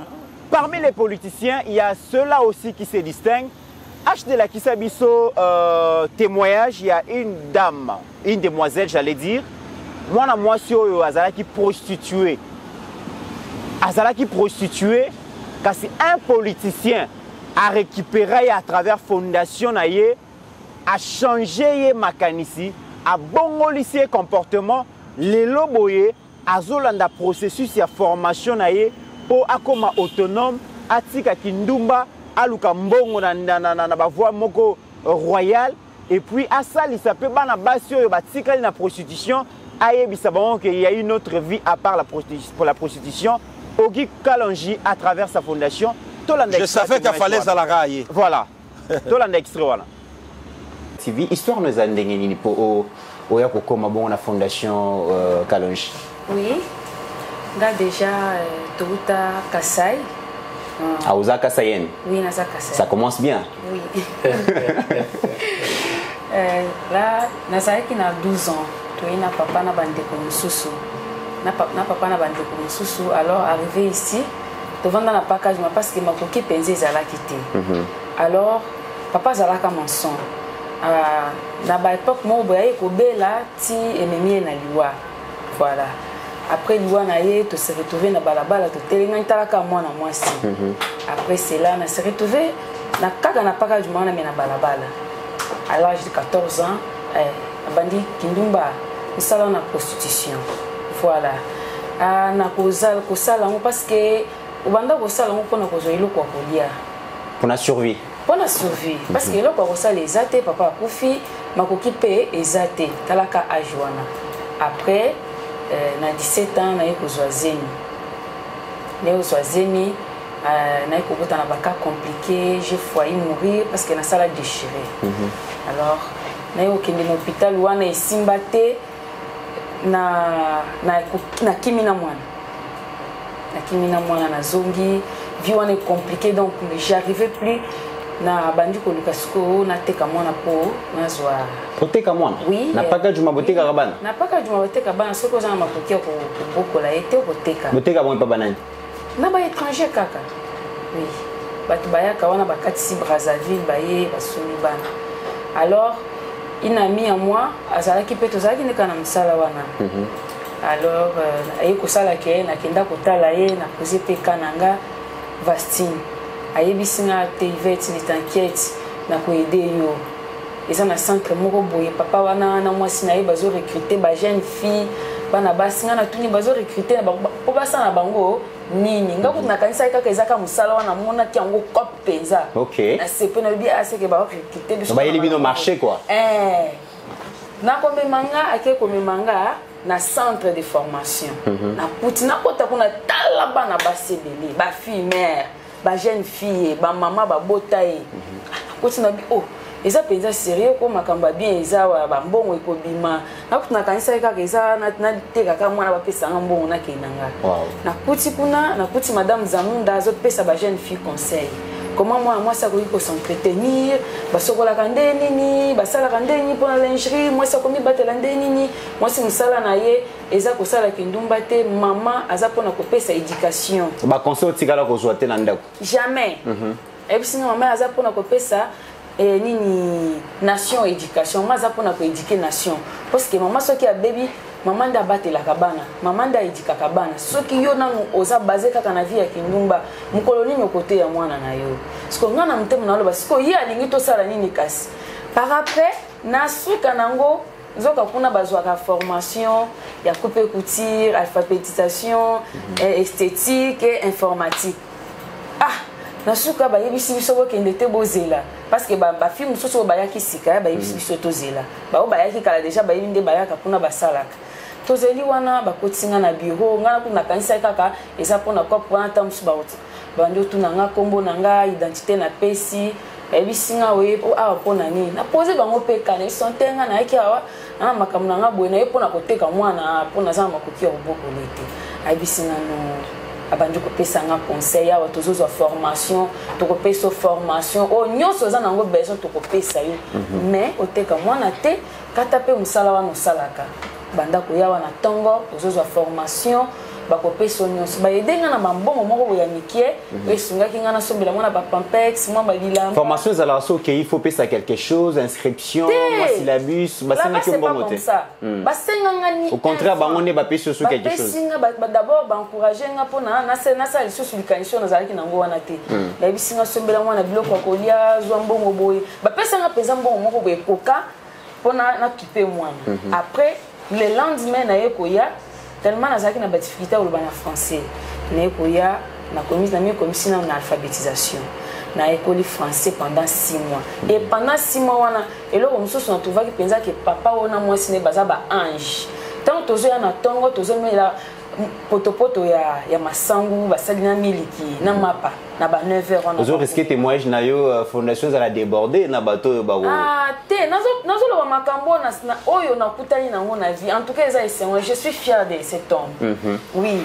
parmi les politiciens, il y a ceux-là aussi qui se distinguent. H de la Kisabiso euh, témoignage, il y a une dame, une demoiselle, j'allais dire. Moi, na moi, si oyo azalaki prostituée. Azalaki prostituée, car si un politicien a récupéré à travers fondation a changé ye makanisi, a bongolisi ye comportement, lelo boye azolanda processus ya formation na ye akoma autonome atikaki ndumba aluka mbongo na, na, na, na, bavoi moko royale. Et puis asalisa mpe bana basi oyo na prostitution ayebisa bango ke y a une autre vie à part la pour la prostitution. Ogi à travers sa fondation je savais qu'il témoignage fallait wana. ezalaka ye voilà tolanda extrait wana tv histoire no eza ndenge nini mpo oya kokóma bongo na fondation euh, kalongi Oui, nga déjà euh, touta Kasai. Euh, auzaka sayene oui, naza Kasai. ça commence bien Oui. [laughs] euh, là, nazalaki na 12 ans. toyei na papa na bandeko mosusu na, pa, na papa na bandeko mosusu alors arrivé ici tovanda na pakagema parce que makoki mpenza ezalaki te. Alors papa azalaka maçon. Uh, na baepoke moko boye aye kobela ti ememi ye na liwa. Voilà. Après liwa na ye tose retrouve na balabala totelengani talaka mwana mwasi. Après cela na se retrouve na kaka na pakagema wana me na balabala. À l'âge de 14 ans eh, abandi kindumba misala na prostitution. Voilà. Ah, na kozala kosala yango parce que obanda kosala yango mpona kozwa eloko ya kolia. Mpona survie. Mpona survie. Parce que eloko ya kosala eza te papa akufi makoki mpe eza te. Talaka age wana. Après euh, na 17 ans naye kozwa zemi naye kozwa zemi euh, naye na baka compliqué j'ai failli mourir parce que nasala déchiré. Alors naye kokende na hôpital wana esimba te na, na, nakimi na mwana nakimi na mwana nazongi vie wana ecompliqué donc j'arrivais plus. Na bandi koluka sikoyo nateka mwana mpo nazwa koteka mwana? Oui, na juma oui. botekaka bana? Na paka juma boteka bana soki oza na makoki ya ko- kobokola ye te okoteka boteka bango epa banani? Na baétranger kaka. Oui. Bato bayaka wana bakatisi brazzaville baye basombi bana. Alors une amie ya moi azalaki mpe tozalaki ndeka na mosala wana alors euh, aye kosalaka ye nakenda kotala ye napoze mpe ka na nga vastine. Ayebisi nga te ivete ne t'inquiète nakoyede yo. Eza na centre moko boye. Papa wana na mwasi na ye bazorecrute bajeune fille bana basi nga natuni bazorecrute mpo basala na bango nini? Nga kutu nakanisaki kaka ezaka mosala wana monaki yango cop mpenza. Nasepe nayebi aseke barecrute biso bayeli bino marché quoi. Eh, nakomema nga ake komema nga na centre de formation. Nakuti nakota kuna tala bana basi ebele bafille mare bajeune fille bamama babota ye nakuti nabi o eza mpenza sérieux ko makambo ya bien eza wa bambongo ekobima. Nakuti nakanisaki kaka eza na- natekaka mwana bapesanga mbongo nakenda nga Wow. nakuti kuna nakuti madame zanunda azopesa bajeune fille conseil comment mwana mwasi akoki kosentreten basokolaka nde nini basalaka nde nini mpona lingerie mwasi akomibatela nde nini. Mwasi mosala na ye eza kosala kindumba te mama aza mpona kopesa éducation. Baconseil otikala kozwa te na ndako jamais. Ayebisinga mama aza mpona kopesa eh, nini? Nation éducation. Mama aza mpona koéduke nation. Parce que mama soki abebi mama nde abatelaka bana mama nde aedikaka bana soki yo nanu oza base kaka na vie ya kindumba mokolo nini okoteya mwana na yo. Siko nga na motema naloba siko ye alingi tosala nini kasi par après na suka nango nzoka kuna bazwaka formation ya coupe couture alphabétisation eh, esthétique et informatique. Ah na suka bayebisi biso bokende te bozela. Parce que bafilme mosusu oyo bayaki sika bayebisi biso tozela. Bao bayaki kala deja bayebi nde bayaka kuna basalaka tozali wana bakotisi nga na bureau nga nakuti nakanisaki kaka eza mpona kwa mpona ata mosu bandi otuna nga nkombo na nga identité napesi bayebisi nga oye awa mpona nini? Napose bango mpe kana esonte nga nayaki awa. Na makambo na nga boye naye mpona koteka mwana mpo naza na makoki ya kobokolo te ayebisi nga no abandi kopesa nga conseil awa tozozwa formation tokopesa formation. Oyo nyonso oza nango besoin tokopesa yo. Mais oteka mwana te kata mpe mosala wana osalaka banda koya wana ntongo ozozwa formation bakopesa nyonso. Bayede nga na bambongo moko boya mike oyo esungaki nga nasombela mwana bapampex mwa babilamba formation ezalaka so okei il faut pesa quelque chose inscription mwa syllabus basengaki mbongo te basenganga ni au contraire bango nde bapesi yo so quelque chose. bapesi nga d'abord baencourage nga mpona nasala lisusu likanisi oyo nazalaki nango wana te bayebisi nga sombela mwana biloko ya kolia zwa mbongo boye. Bapesanga mpenza mbongo moko boye koka mpona nakipe mwana. Après le lendemain naye koya tellement nazalaki na badifficulté koloba na français. Naye koya nami ekomisi nano na alphabétisation nayekoli français pendant six mois. Et pendant six mois wana eloko mosusu natuvaki mpenza ke papa oyo na mwasi ne baza baange ntango tozoya na ntongo tozomela potopoto ya, ya masangu basali na miliki na mapa na ba 9 heures wana ozoriske témoignage na yo fondation ezala na bato oyo ah, te nazoloba makambo oyo nakutani nango na vie. En tout cas eza esengo je suis fier de cet homme. Mm -hmm. oui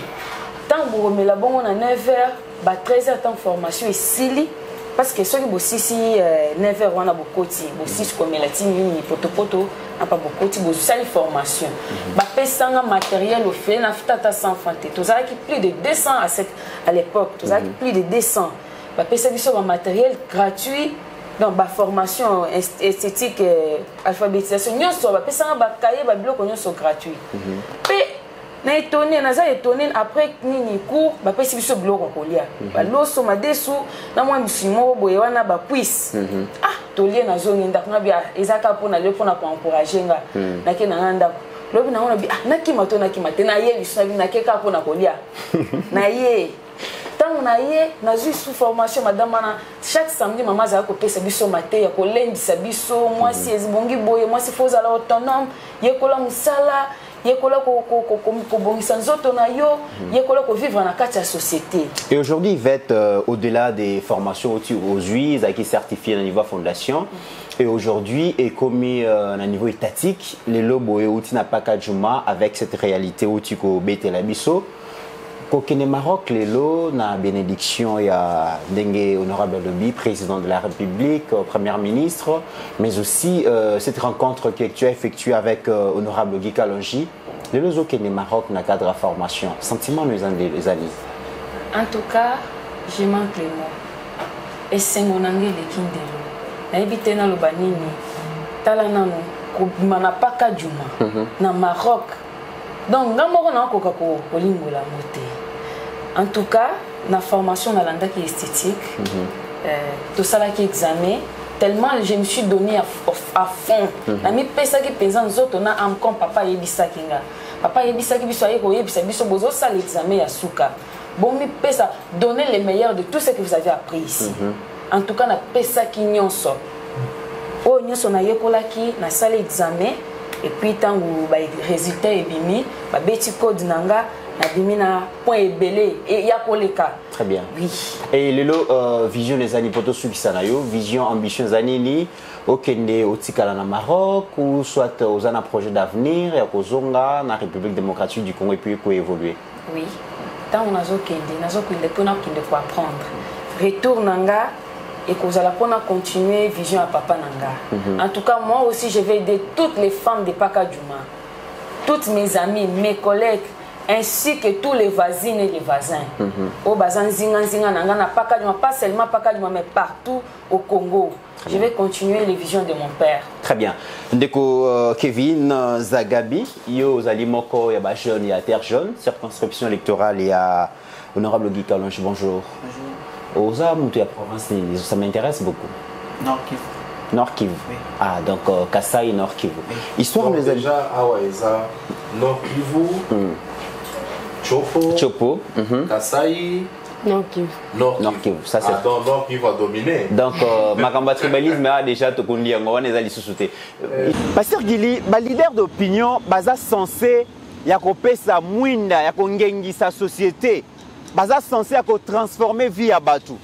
ntango bokomela bongo na 9 heures ba 13 heures ntango formation esili parce que soki bosisi 9 heures wana bokoti bosisi komela ti nini potopoto apa bokoti bosali formation. Bapesanga matériel ofele na fita ata 100 franc te. Tozalaki plus de 200 à, cette, à l'époque. Tozalaki plus de 200 bapesa biso bamatériel gratuit donc baformation esthétique euh, alphabétisation. Nyonso bapesanga bakaye babiloko nyonso gratuit. Mpe na étonné naza étonné après nini cour bapesi biso biloko kolia. Baloso madesu na mwa misuni moko boye wana bakwise ah tolie nazongi ndako nabi ezaka mpona lio mpona koencourage nga. Nake na nga ndako. Lobi nango nabi ah nakima to nakima te naye biso nabi nake kaka mpona kolia. [laughs] Naye ntango na ye nazwi su formation madame wana chaque samedi mama azala kopesa biso mate ya kolendisa biso. Mwasi ezibongi boye mwasi fo ozala autonome yekola mosala yekola kobongisa nzoto na yo. Yekola kovivre na kati ya société. Et aujourd'hui euh, au-delà des formations ozwi ezalaki certifié na niveau ya fondation. Et aujourd'hui ekomi euh, na niveau étatique lelo boye outi na juma avec cette réalité outi kobetela biso kokende maroc lelo na bénédiction ya ndenge honorable président de la république euh, premier ministre mais aussi euh, cette rencontre que tu as effectuée avec euh, honorable guy lelo ozokende maroc na cadre formation. Sentiment no ezali en tout cas je manque le mot esengo na ngai eleki ndelo. Nayebi te naloba nini? Tala nano kobima na paka juma. -hmm. na maroc. Donc nga moko nakokoka kolingola te en tout cas na formation nalandaki esthétique mm -hmm. euh, tosalaki examen tellement je me suis donné à, à fond -hmm. namipesaki mpenza nzoto na ame comme papa ayebisaki nga papa ayebisaki biso aye koyebisa biso bozosala examen ya suka bomipesa donner le meilleur de tout ce que vous avez appris ici mm -hmm. en tout cas napesaki nyonso oyo nyonso nayekolaki nasala examen epuis ntango barésultat ebimi babeti code na nga nabimi na point ebele ya koleka très bien. Oui. Et lelo uh, vision ezali mpo tosukisa na yo vision ambition eza nini okende otikala na maroc ou soit oza na projet d'avenir ya kozonga na république démocratique du congo epuis koévolue oui. Ntango nazokende nazokende mpona kokende koapprendre retour na nga ekozala mpona continuer vision ya papa na nga mm -hmm. en tout cas moi aussi je vais aider toutes les femmes de paka djuma toutes mes amies mes collègues ainsi que tous les voisines et les voisins. Oyo baza nzinga nzinga na nga na paka djuma pas seulement paka djuma mais partout au congo. Je vais continuer les visions de mon père. Très bien. Ndeko uh, kevin uh, zagabi yo ozali moko ya bajeune ya terre jaune circonscription électorale ya honorable guy kalonge bonjour. Bonjour. Oza moto ya province ça m'intéresse beaucoup. Nord kivu. Nord kivu. Oui. ah donc uh, kasai nord kivu. Oui. histoire donc, déjà awa eza nord kivu. Mm. Chopo chopo mm -hmm. kasai Nord Kivu. Ça, c'est... Ah, donc Nord Kivu a dominé. Donc, euh, [laughs] makambo tribalisme a déjà tokundi yango wana eza lisusu te. Pasteur Gili, ba leader d'opinion baza censé ya kopesa mwinda ya kongengisa société baza censé ya kotransforme vie ya bato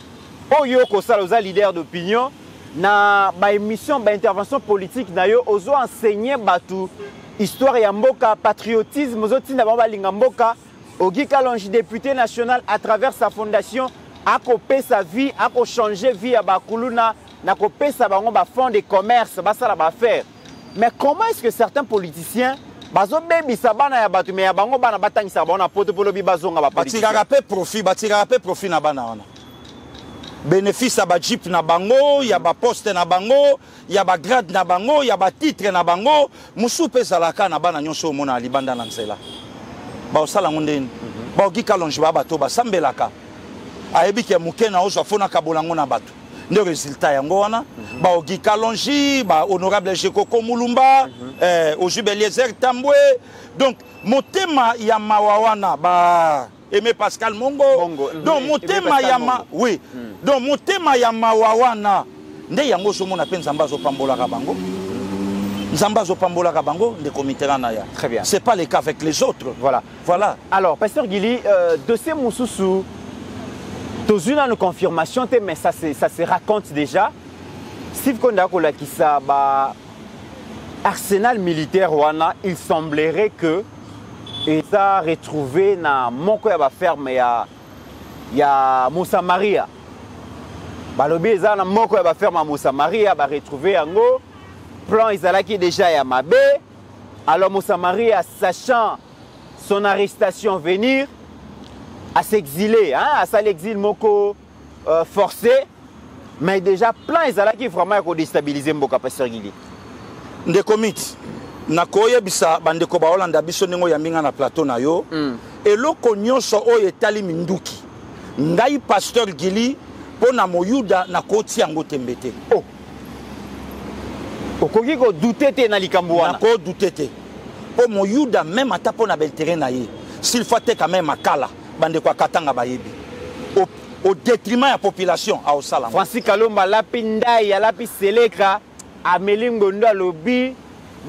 oyo kosala oza leader d'opinion na baémission baintervention politique na yo ozoenseigner bato histoire ya mboka patriotisme ozotinda bango balinga mboka ogi kalonge député national à travers sa fondation akopesa vie akochange vie ya bakulu na na kopesa bango bafond de commerce basala baaffaire mais comment est ce que certains politiciens bazobebisa bana ya bato me ya bango bana batangisaka bango na poto mpo lobi bazonga batikaka mpe profit batikaka mpe profit na bana wana. Bénéfice ya bajipe na bango ya baposte na bango ya bagrade na bango ya batitre na bango. Mosusu mpe ezalaka na bana nyonso omona libanda na nzela baosala yango ndeni. Baoki kalonge baa bato basambelaka. Ayebi ke moke na ozwa fo nakabola yango na bato. Nde résultat yango wana baogi kalongi bahonorable jekoko mulumba eh, ojuba eliezer tambwe. Donc motema ya mawa wana ba aimé pascal mongo. Mhm. donc motema ya ma oui. Donc motema ya mawa wana nde yango ozomona mpe nzambe azopambolaka bango nzambe azopambolaka bango ndeko mitterrand na ya. Très bien. c'est pas le cas avec les autres. Voilà. Voilà. Alors pasteur gili euh, dossier mosusu tozwi nano confirmation te mais ça se, ça se raconte déjà. Steve konda kolakisa ba arsenal militaire wana il semblerait que eza retrouvé na moko ya baferme ya, ya mosamaria balobi eza na moko ya baferme ya mosamaria baretrouve yango plan ezalaki déjà ya mabe alors mosamaria sachant son arrestation venir à s'exiler hein, asali exil moko euh, forcé mais déjà plan ezalaki vraiment ya kodestabilize mboka pasteur gili ndeko miti nakoyebisa bandeko baolanda biso ndenge oyambi na plateau na yo Mm. eloko nyonso oyo etali minduki ngai paster gili mpo na moyuda nakotia yango tembe te oh. Okoki kodute te na likambo wana. Nakodute te. Mpo moyuda meme ata mpo na baintere na ye s'il faut ateka meme makala bandeko akatanga bayebi. Au, détriment ya population aosala francis kalomba alapi ndai alapi seleka ameli ngondo alobi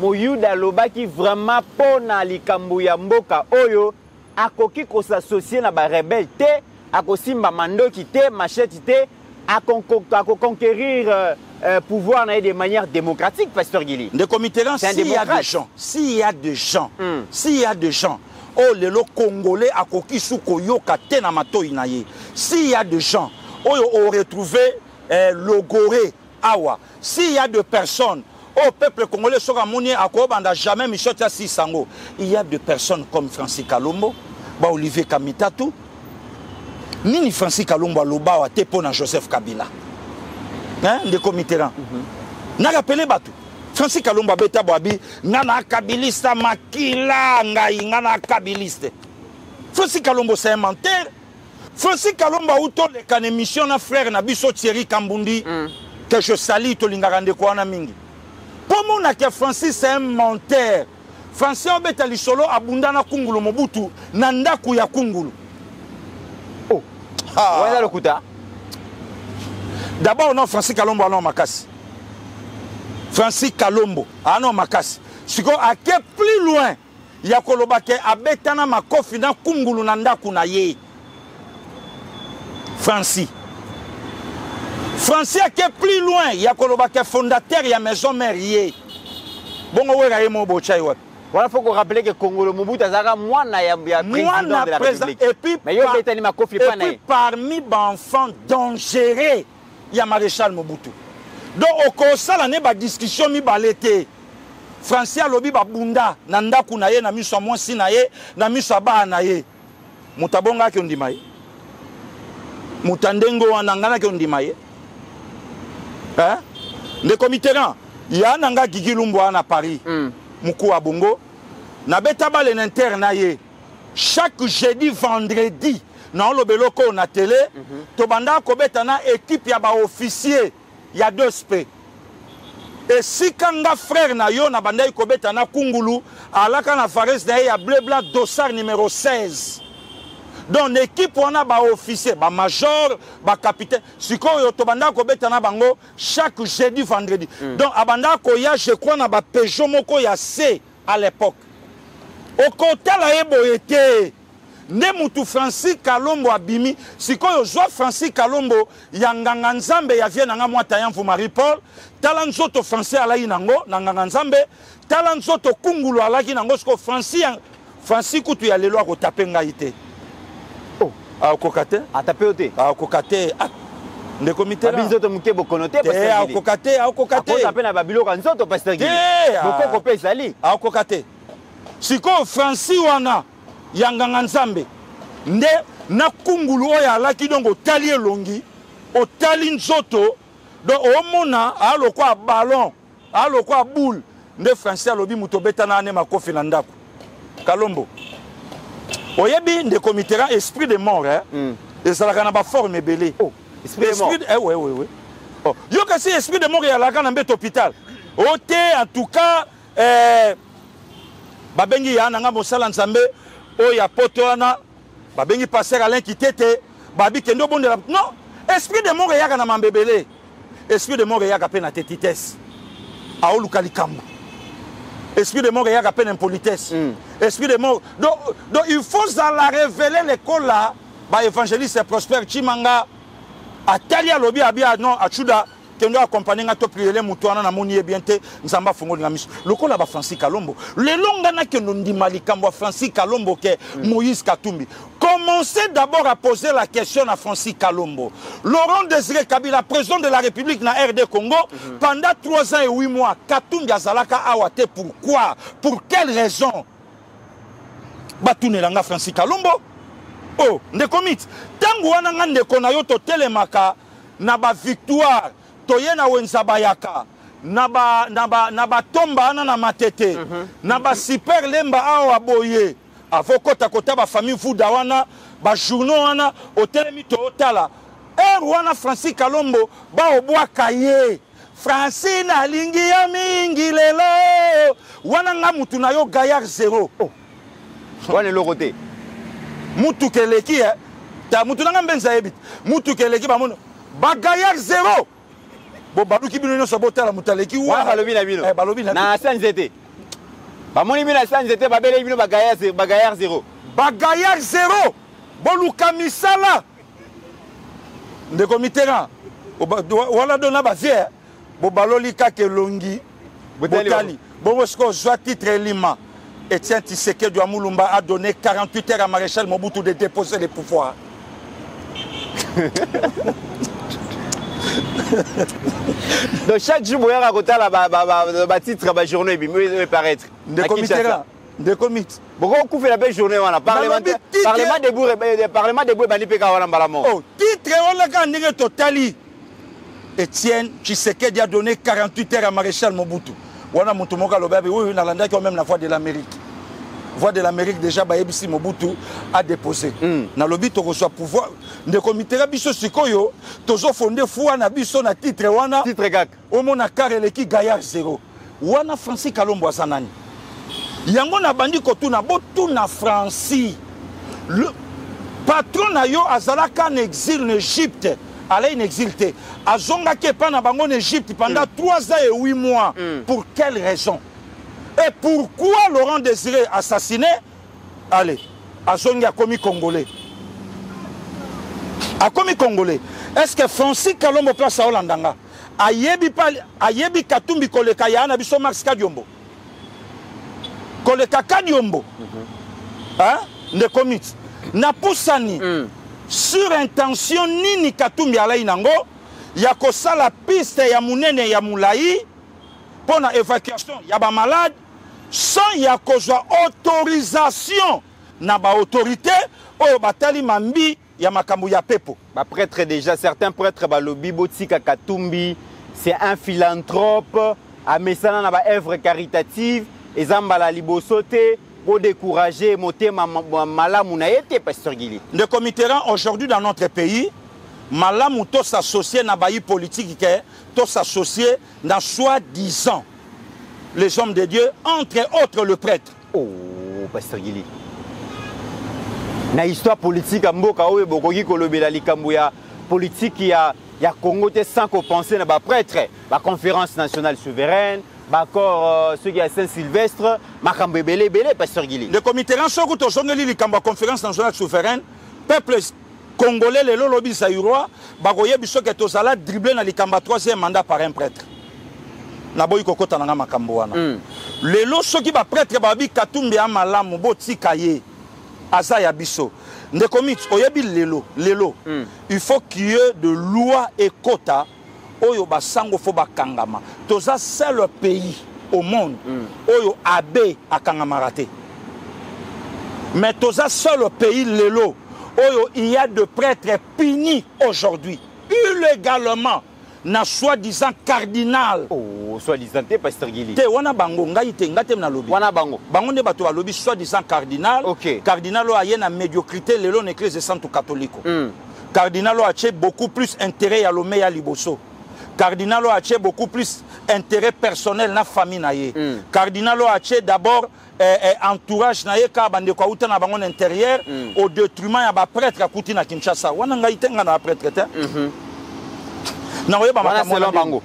moyuda alobaki vraiment mpo na likambo ya mboka oyo akoki kosasocie na barebele te akosimba mandoki te machete te akonko- akoconquérir euh, pouvoir de manière démocratique pasteur mitterrand C'est un s'il y a des gens s'il y a des gens Mm. s'il y a des gens oyo lelo congolais akoki su koyoka te na matoi na ye s'il y a des gens oyo oretrouve eh, logoré awa. S'il y a de personnes oyo peuple congolais soki amoni ye akobanda jamais michoti asisa yango il y a de personnes comme francis kalombo baolivier kamitatu nini francis kalombo aloba awa te mpo na joseph kabila ndeko mitterrand narapele bato francis kalombo abeta bo abi nga na akabilista makila ngai nga na akabiliste francis kalombo c'est un menteur. Francis kalombo auti oleka na émission na frère na biso thierry kambundi mm. que je sali tolingaka ndeko wana mingi. Mpo monake francis c'est un menteur. Francis obeta lisolo abunda na kungulu mobutu na ndako ya kungulu. Oh. Ah. lokuta d'abord non francis kalombo ana makasi. Francis kalombo ana makasi. Sikoyo ake plus loin ya koloba ke abetana makofi na kungulu na ndako na ye francis. Francis ake plus loin ya koloba ke fondateur ya maison mare ye bongo wera ye mo bocha ye wapi wana fo korapele ke kongolo mobutu azalaka mwana ya, ya président de la république. et puis mais par- et puis parmi baenfant dangereux ya maréchal mobutu. Donc okosala ne badiscussion mibale te francis alobi babunda na ndako na ye na miso ya mwasi na ye na miso ya baa na ye. Moto abongaki ondima ye. Moto andenge wana ngai naki ondima ye. Eh? ndeko mitterrand ya na nga gigi lumbu wana na paris. Mm. mokuu ya bongo. Nabeta bale na intere na ye. Chaque jeudi vendredi na olobela oko oyo na tele mm -hmm. tobanda kobeta na ekipe ya baofficier ya 2sp esika nga frère na yo na bandaki kobeta na kungulu alaka na farese na ye ya bleu blanc dossard numero 16 donc ekipe wana baofficier bamajor bacapitaine sikoyo tobandaka kobeta na bango chaque jeudi vendredi mm. donc abandaka koya je crois na bapeugeot moko ya c à l'époque okotala ye boye te nde mutu francis kalombo abimi sikoyo ozwa francis kalombo ya nganga nzambe ya vie nanga mwata ya mvu marie paul tala nzoto francis alaki nango na nganga nzambe tala nzoto kungulu alaki nango sikoyo francis francis kutu ya lelo akotape ngai te. Oh. akokoka te? Atape yo te? Akokoka te. Ah, ndeko mitera abi nzoto moke bokono te akokoka te akokoka te. Mpe na babiloko ya nzoto paster ah. bokoko mpe ezali. Akokoka te. Sikoyo francis wana ya nganga nzambe nde na kungulu oyo alaki donk otali elongi otali nzoto donc omona alokwa ballon alokwa boule nde francis alobi moto obetana ane makofi na ndako kalombo oyebi ndeko mitterrand esprit de mort eh? Mm. ezalaka na baforme ebele Oh, esprit de mort. Esprit de- eh, ouais, ouais, ouais. Oh. yo kasi esprit de mort eyalaka na mbeto hôpital o te en tout cas eh, babengi ya nanga mosala nzambe oyo ya poto wana babengi paster alain kitete babi kende obondela. Non esprit de mort eyaka na mambebele. Esprit de mort eyaka mpe na tetitese aoluka likambo. Esprit de mort eyaka mpe na impolitesse. Mm. esprit de mort donc, donc il faut zala révéler l'école baévangéliste prosper chimanga atali alobi abi ah non acuda kende akompagne nga to priele motu wana namoni ye bien te nzambe afongolinga miso lokola bafrancis kalombo. Lelo nga nakende ondima likambo ya francis kalombo ke moïse katumbi. Commencez d'abord à poser la question na francis kalombo. Laurent désiré kabila président de la république na rd congo pendant trois ans et huit mois katumbi azalaka awa te. Pourquoi? Pour quelle raison? Batunelanga francis kalombo. O ndeko miti ntango wana nga ndeko na yo totelemaka na bavictoire toye na wenza bayaka na ba- na ba- na batomba wana na matete. Na basiper lemba awa boye. Avokota kota bafamille vuda wana bajournaux wana otelemi tootala ere wana francis kalombo baobwaka ye. Francis nalingi yo mingi lelo. Wana nga mutu na yo gayard zero. Oh. wana eloko te? Mutuka eleki e ta mutu nanga mbenza yebi te mutuka eleki bamoni bagayard zero baluki bino nyonso botala moto aleki wana. balobi na bino? Eh, balobi na na sa nzete. Bamoni bino na sa nzete babeleli bino bagayar bagayar zero bagayard zero boluka misala. Ndeko mitterrand. Oba- wa- wana do na bavie bo baloli kaka elongi Botali. botali bongo sikoyo ozwa titre elima etienne tisekedi ya mulumba a donné 48 heures à maréchal mobutu de déposer le pouvoir [laughs] donc chaque jour boyaka kotala batitre bajournaux ebimi oyo eparaître ndeko mitterrand ndeko miti bokokufela mpe journée wana Balobi titre- parlement debout parlement debout ebandi mpe kaka wana mbala moko Oh, titre olaka ndenge totali. Etienne tshisekedi a donné 48 heures à maréchal mobutu. Wana moto moko alobi abi oyo nalandaki yo même na voix de l'amérique voix de l'amérique déjà bayebisi mobutu adéposé Mm. nalobi tokozwa pouvoir. Ndeko mitera biso sikoyo tozofonde fwa na biso na titre wana. Titre kaka omona kar eleki gayard zero wana francis kalombo aza nani? Yango nabandi kotuna botuna francis. Le patron na yo azalaka na exil na égypte. Alai na exil te. Azongaki epai na bango na égypte pendant mm. 3 ans et 8 mois. Mm. pour quelle raison? Et pourquoi laurent désiré assassiné? Allez azongi akomi congolais. Akomi congolais. Est ce que francis kalombo place aolandanga ayebi pa ayebi katumbi koleka ya na biso max kadiombo. Koleka kadiombo. Hein? ndeko miti napusani Mm. sur intention nini katumbi alai nango? Ya kosala piste ya monene ya molai mpo na évacuation ya bamalade sans ya kozwa autorisation na baautorité oyo batali mambi ya makambo ya pepo. Baprêtre déjà certains prêtres balobi botika katumbi c'est un philanthrope. Amesana na baœuvre caritative. Eza mbala liboso te bodécourage motema ma- ma- malamu na ye te pasteur gili. Ndeko mitterrand aujourd'hui dans notre pays malamu tosassocie na bayi politique ke tosassocie na soi-disant les hommes de dieu entre autres le prêtre. Oh pasteur gili. Na histoire politique ya mboka oyo bokoki kolobela likambo ya politike ya, ya congo te sans kopense na baprêtre baconférence nationale souveraine bacor euh, soki ya saint sylvestre makambo ebele ebele pasteur gili. Ndeko mitterrand soki tozongeli likambo ya conférence nationale souveraine. Peuple congolais lelo lobi zairoi bakoyebi soki tozala drible na likambo ya troisième mandat par un prêtre naboyi kokɔta na nga makambo wana. Mm. lelo soki baprêtre babi katumbi ya malamu botika ye aza ya biso. Ndeko mit oyebi lelo lelo. Mm. il faut qu'il y ait de loi ekota oyo basango fo bakangama toza seul pays au monde oyo abe akangamaka te mais toza seul pays lelo oyo il y a de prêtres punis aujourd'hui illégalement na soi-disant cardinal oh, soi-disant te pasteur gili te wana bango ngai te ngai te nalobi wana bango bango nde bato balobi soi-disant cardinal Ok. cardinal oyo aye na médiocrité lelo na église santo catholique Mm. cardinal oyo atie beaucoup plus intérêt ya lome ya liboso cardinal oyo atie beaucoup plus intérêt personnel na famille na ye Mm. cardinal oyo atie d'abord eh, eh, entourage na ye kaka bandeko auta na bango na intérieur Mm. au détriment ya baprêtre akuti na kinshasa wana ngai te ngai na baprêtre te Mhm. Nakoyeba makambo bango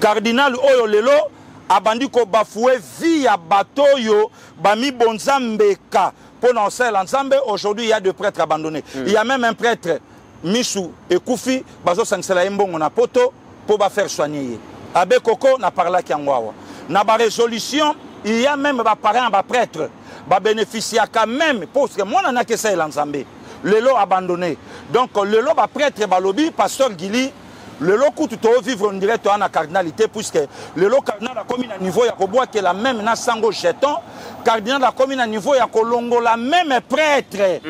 cardinal oyo lelo abandi kobafue vi ya bato oyo bamibonza mbeka mpo na kosalela nzambe aujourd'hui il y a de prêtres abandonnés. Mm. il y a même un prêtre misu ekufi bazosangisela ye mbongo na poto mpo bafaire soigner ye. Abe koko naparlaki yango awa. Na barésolution il y a même baparrain ya baprêtre babénéficiaka même parceke mwana naki esalela nzambe. Lelo abandonné. Donc lelo baprêtre balobi pasteur gili lelo kutu tovivre ondire toya na cardinalité puisque lelo cardinal akomi na niveau ya kobwakela meme na sango jeton cardinal akomi na niveau ya kolongola meme prêtre.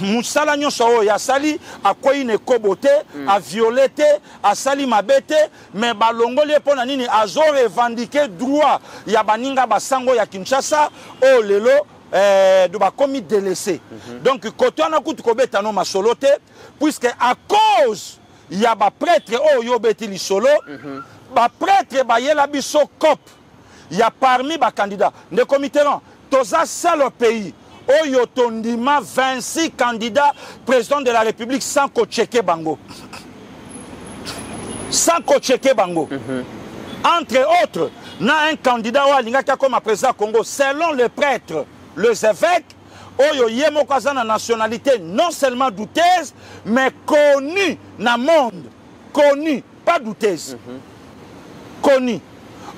Mosala nyonso oyo asali akwei na ekobo te aviole te asali mabe te me balongoli ye mpo na nini azorevendike droit ya baninga basango ya kinshasa oyo lelo eh, bakomi délaissé. Donc kote wana kutu kobeta no masolo te puisque à cause ya baprêtre oyo obeti lisolo. Baprêtre bayela biso cope ya parmi bacandidat ndeko mitterrand toza seul pays. Oyo tondima 26 candidats président de la république sans kocheke bango. Sans kocheke bango. Entre autres na un candidat oyo alingaki akoma président congo. Selon les prêtres les évêques oyo ye moko aza na nationalité non seulement douteuse mais connu na monde. Connu pas douteuse. Connu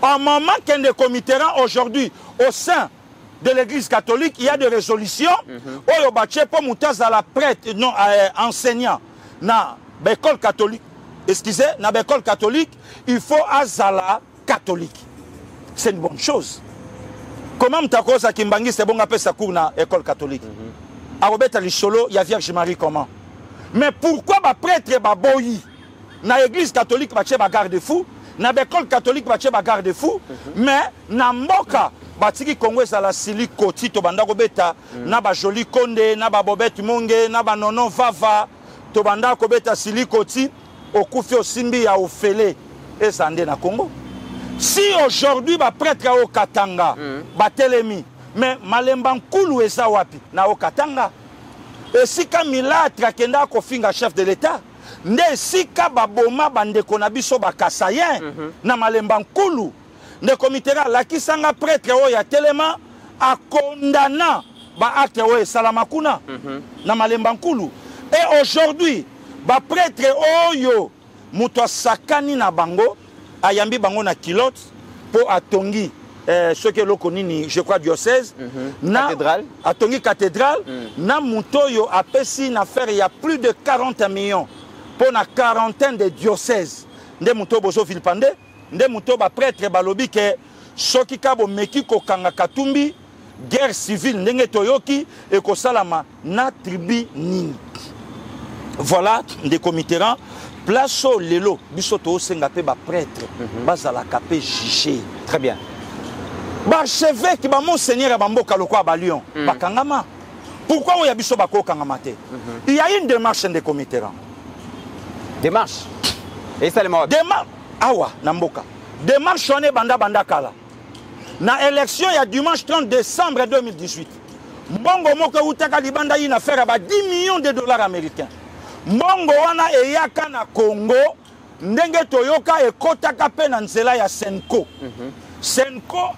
en moment kende committerant aujourd'hui au sein de l'église catholique il y a des résolutions. Oyo batie mpo moto azala prêtre non euh, enseignant na baécole catholique. Excusez na baécole catholique il faut azala catholique. C'est une bonne chose comment moto akozaki mbangisi ebongo apesa cour na école catholique? Akobeta lisolo ya vierge marie comment? Mais pourquoi baprêtre baboyi na église catholique batie bagarde fou na baécole catholique batie bagarde fou mais na mboka batiki kongo ezala sili koti tobanda kobeta na bajoli konde na babobete monge na banono vava tobanda kobeta sili koti okufi osimbi ya ofele eza nde na kongo si aujourd'hui baprêtre ya okatanga batelemi me malemba nkulu eza wapi? Na okatanga. Esika milatre akenda kofinga chef de l'état nde esika baboma bandeko na biso bakasayen na malemba nkulu ndeko mitera alakisanga prêtre oyo atelema akondana baacte oyo esalama kuna na malemba nkulu. E aujourd'hui baprêtre oyo moto asakani na bango ayambi bango na kilote mpo atongi eh, soki eloko nini je crois diocèse. Na Cathédrale. atongi cathédrale. Na moto oyo apesi na ya plus de 40 millions mpo na quarantaine de diocèse nde moto oyo bozofilipa nde nde moto baprêtre balobi ke soki ka bomeki kokanga katumbi guerre civile ndenge toyoki ekosalama na tribu nini voilà ndeko mitterrand place oyo lelo biso toosenga mpe baprêtre bazalaka mpe juge très bien. Baarchevêque bamonseigneur ya bamboka lokola balion bakangama pourquoi oyo ya biso bakokangama te? Il y a une démarche ndeko mitterrand démarche. Esalema wapi Démar awa na mboka. Démarche wana ebanda banda kala. Na élection ya dimanche 30 décembre 2018 mbongo moko eutaka libanda yi na affaire ya ba 10 millions de dollars américains mbongo wana eyaka na congo ndenge toyoka ekɔtaka mpe na nzela ya senco senko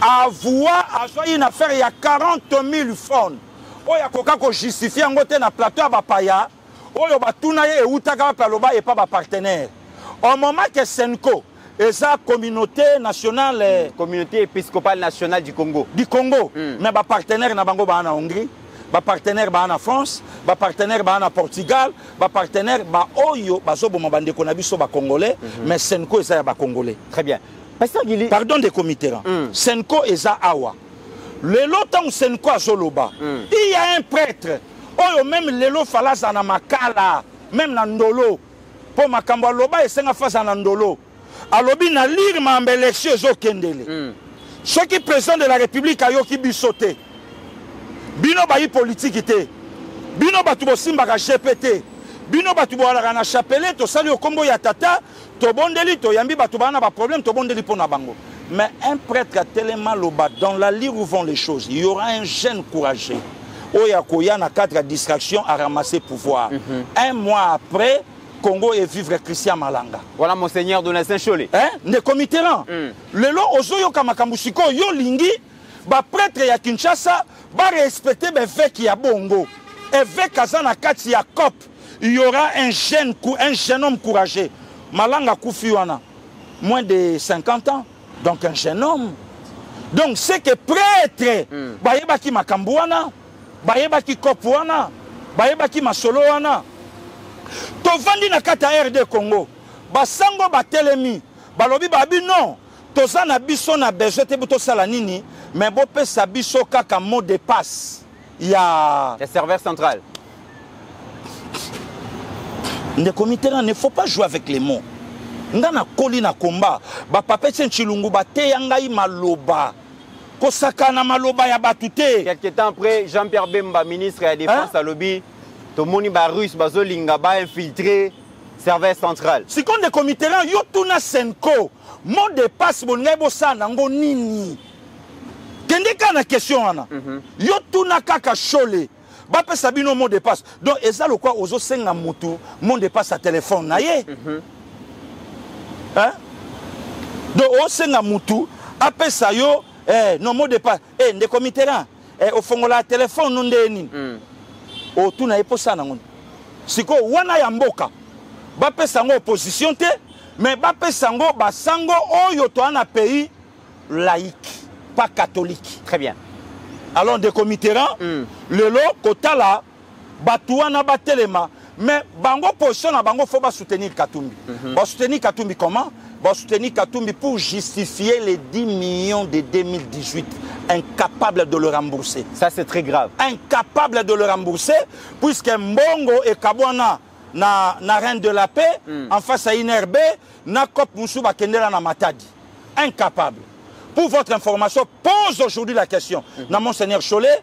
avoua azwa une affaire ya 40 000 fone oyo akoka kojustifie yango te na plateau ya bapaya oyo batuna ye eutaka bape aloba epa bapartenaire. Au moment que senko eza communauté nationale eh, communauté épiscopale nationale du congo. du congo Mm. mais bapartenaire na bango baa na hongrie bapartenaire baa na france bapartenaire baa na portugal bapartenaire baoyo bazoboma bandeko na biso bacongolais mais senko eza ya bacongolais très bien. Pasteur gili pardon de committeran Mm. senko eza awa. Lelo ntango senko azoloba Mm. il y a un prêtre. Oyo même lelo fala aza na makala même na ndolo. Mpo makambo aloba esenga fa aza na ndolo. Alobi na lire makambo élection ezokendele. Mm. soki président de la république ayoki biso te bino bayi politiki te bino bato bosimbaka gp te bino bato boalaka na chapele tosali yo nkombo ya tata tobondeli toyambi bato baa na baproblème tobondeli mpo na bango. Mais un prêtre atelema loba dans la lire où vont les choses il y aura un jeune courageux. Oyo akoya na cadre ya distraction à ramasser pouvoir. Un mois après congo evivre christian malanga. Voilà monseigneur donatien chole hein? ndeko mitterrand Mm. lelo ozoyoka makambo sikoyo yo olingi bapretre ya kinshasa barespecte beveke ya bongo. Eveke aza na kati ya cop y aura un jeune, cou- un jeune homme courageux. Malanga akufi wana moins de 50 ans donc un jeune homme. Donc c'est que prêtre Mm. bayebaki makambo wana bayebaki cop wana bayebaki masolo wana. Tovandi na kati ya rd congo basango batelemi balobi babi non toza na biso na besoin te tosala nini? Me bopesa biso kaka mot de passe. Ya le serveur central ndeko mitterrand ne faut pas jouer avec les mots. Nga nakoli na komba. Bapapa etienne chilungu bateya ngai maloba. Kosakana maloba ya bato te. Quelque temps après jean-pierre bemba ministre ya défense Hein? alobi tomoni barusse bazolinga bainfiltre serveur central. Sikoyo ndeko mitterrand yo tuna senko mot de passe bolingai bosala nango nini kende kaka na question wana? Yo tuna kaka shole bapesa bino mot de passe. Donc eza lokwa ozosenga motu mot de passe ya telefone na ye. Hein? donc osenga motu apesa yo eh, no mot de passe. Eh, ndeko mitterrand eh, ofongola ya telefone no nde nini? Mm. otuna ye mposala nango sikoyo wana ya mboka bapesa yango opposition te me bapesa yango basango oyo toza na pays laïque pas catholique. Très bien. Alors ndeko mitterrand Mm. lelo kotala bato wana batelema. Mais bango position na bango fo basoutenir katumbi. Basoutenir katumbi comment? Basoutenir katumbi pour justifier les 10 millions de 2018 incapable de le rembourser. Ça c'est très grave. Incapable de le rembourser puisque mbongo ekabwana na, na reine de la paix Mm. en face à INRB na cop mosusu bakendela na matadi. Incapable pour votre information pose aujourd'hui la question. Na monseigneur cholet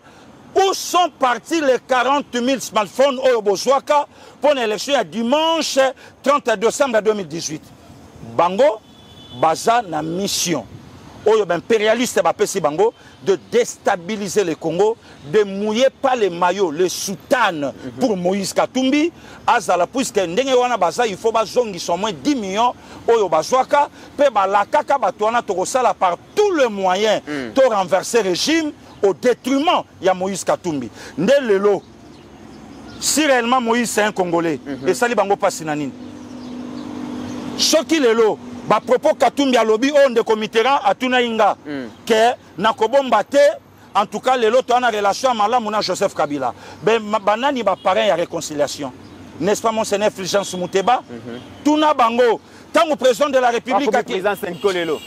où sont partis les 40 000 smartphones oyo bozwaka mpo na élection ya dimanche 30 décembre 2018 bango baza na mission. Oyo baimpérialiste bapesi bango de déstabiliser le congo de mouiller pas le maillot le soutane pour moïse katumbi. Azala puiske ndenge wana baza il faut bazongisa au moins 10 millions oyo bazwaka mpe balakaka bato wana tokosala par tous les moyens Mm. to renverser régime au détriment. Ya moïse katumbi. Nde lelo si réellement moïse c'est un congolais esali bango mpasi na nini soki lelo bapropos katumbi alobi oyo ndeko mitterrand atunai nga Mm. ke nakobomba te en tout cas lelo toza na relation malamu na joseph kabila. Be ma- banani baparrain ya réconciliation. N'est-ce pas monseigneur fulgence muteba tuna bango ntango président de la république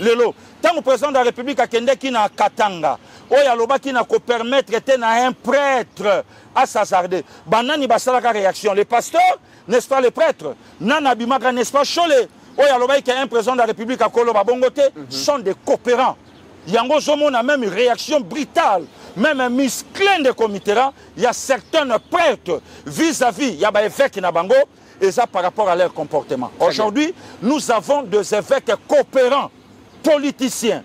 lelo. Ntango président de la république akendeki na katanga oyo alobaki na kopermettre te na un prêtre asazarde banani basalaka réaction? Les pasteurs n'est-ce pas les prêtres? Nani abimaka n'est-ce pas chole oyo alobaki un président de la république akoloba bongo te sont des coopérants. Yango ozomona même réaction brutale. Même musclé ndeko mitterrand ya certains prêtres vis-à-vis ya baévêque na bango eza par rapport à leur comportement. Aujourd'hui nous avons des évêques coopérants politiciens.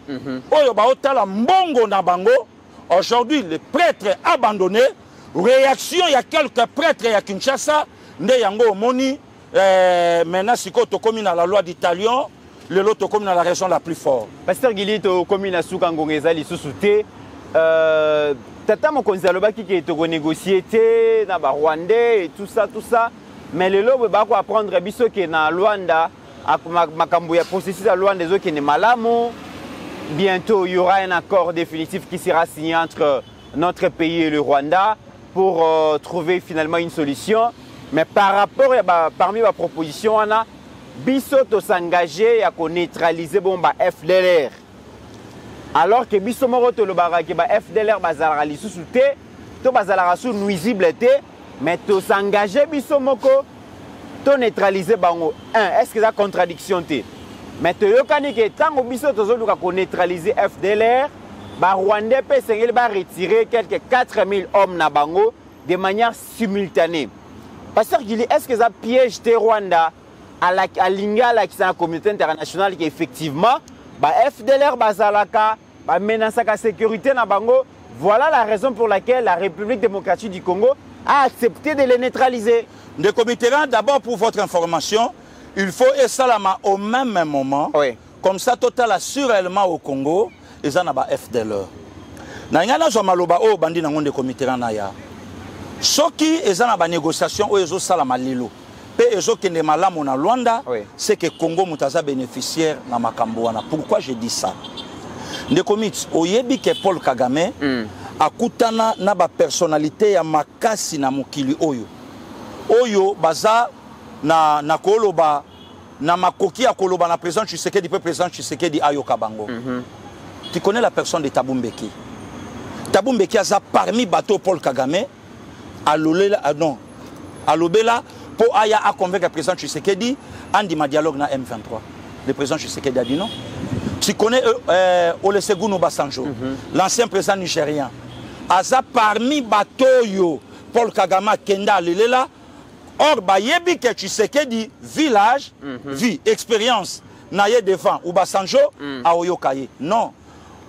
Bango. Aujourd'hui les prêtres abandonnés réaction ya quelques prêtres ya kinshasa nde yango omoni. Eh, maintenant tokómi na la loi du talion lelo tokomi na la raison la plus fort paster gili tokomi na suka ngonga eza lisusu te. Euh, tata mokonzi alobaki ke tokonégocie te na barwandais et tout ça tout ça mais lelo boye bakoapprendre biso ke na lwanda ak- ma- makambo ya processus ya lwanda ezokende malamu. Bientôt il y aura un accord définitif qui sera signé entre notre pays et le Rwanda pour euh, trouver finalement une solution. Mais par rapport ya ba, parmi baproposition wana biso tosengage ya koneutralize bon ba fdlr alors que biso moko tolobaka ke ba fdlr bazalaka lisusu te to su nuisible te mais tosengage biso moko toneutralize bango. Un est ce que eza contradiction te mais toyokani ke ntango biso tozoluka koneutralize fdlr barwandais mpe esengeli baretire quelque 4000 hommes na bango de manière simultanée. Pasteur gili est ce que eza piège te rwanda alingi alakisa na communauté internationale ke effectivement ba fdlr bazalaka bamenasaka sécurité na bango? Voilà la raison pour laquelle la république démocratique du congo a accepté de les neutraliser ndeko mitterrand d'abord pour votre information il faut esalama au même moment Oui. comme ça totala surellement au congo eza na ba fdlr na ngai nazwa maloba oyo bandi nango ndeko mitterrand na ya soki eza na banégociation oyo ezosalama lelo mpe ezokende malamu na lwanda Oui. c'est que congo moto aza bénéficiaire na makambo wana pourquoi je dis ça? Ndeko mit oyebi ke paul kagame Mm. Akutana na bapersonnalité ya makasi na mokili oyo. Oyo baza na, na koloba na makoki ya koloba na président tshisekedi mpe président tshisekedi ayoka bango. Mm -hmm. tu connais la personne de tabu mbeki? Tabu mbeki aza parmi bato paul kagame alolela ah, non alobela mpo aya aconvaincre président tshisekedi andima dialogue na m23. Le président tshisekedi a dit non. Tu connais euh, euh, Olusegun Obasanjo, l'ancien président nigérien. Aza parmi bato oyo Paul Kagame Kenda Lelela. Or, bayebi ke Tshisekedi village, vie, expérience, na ye devant Obasanjo a oyoka ye. Non.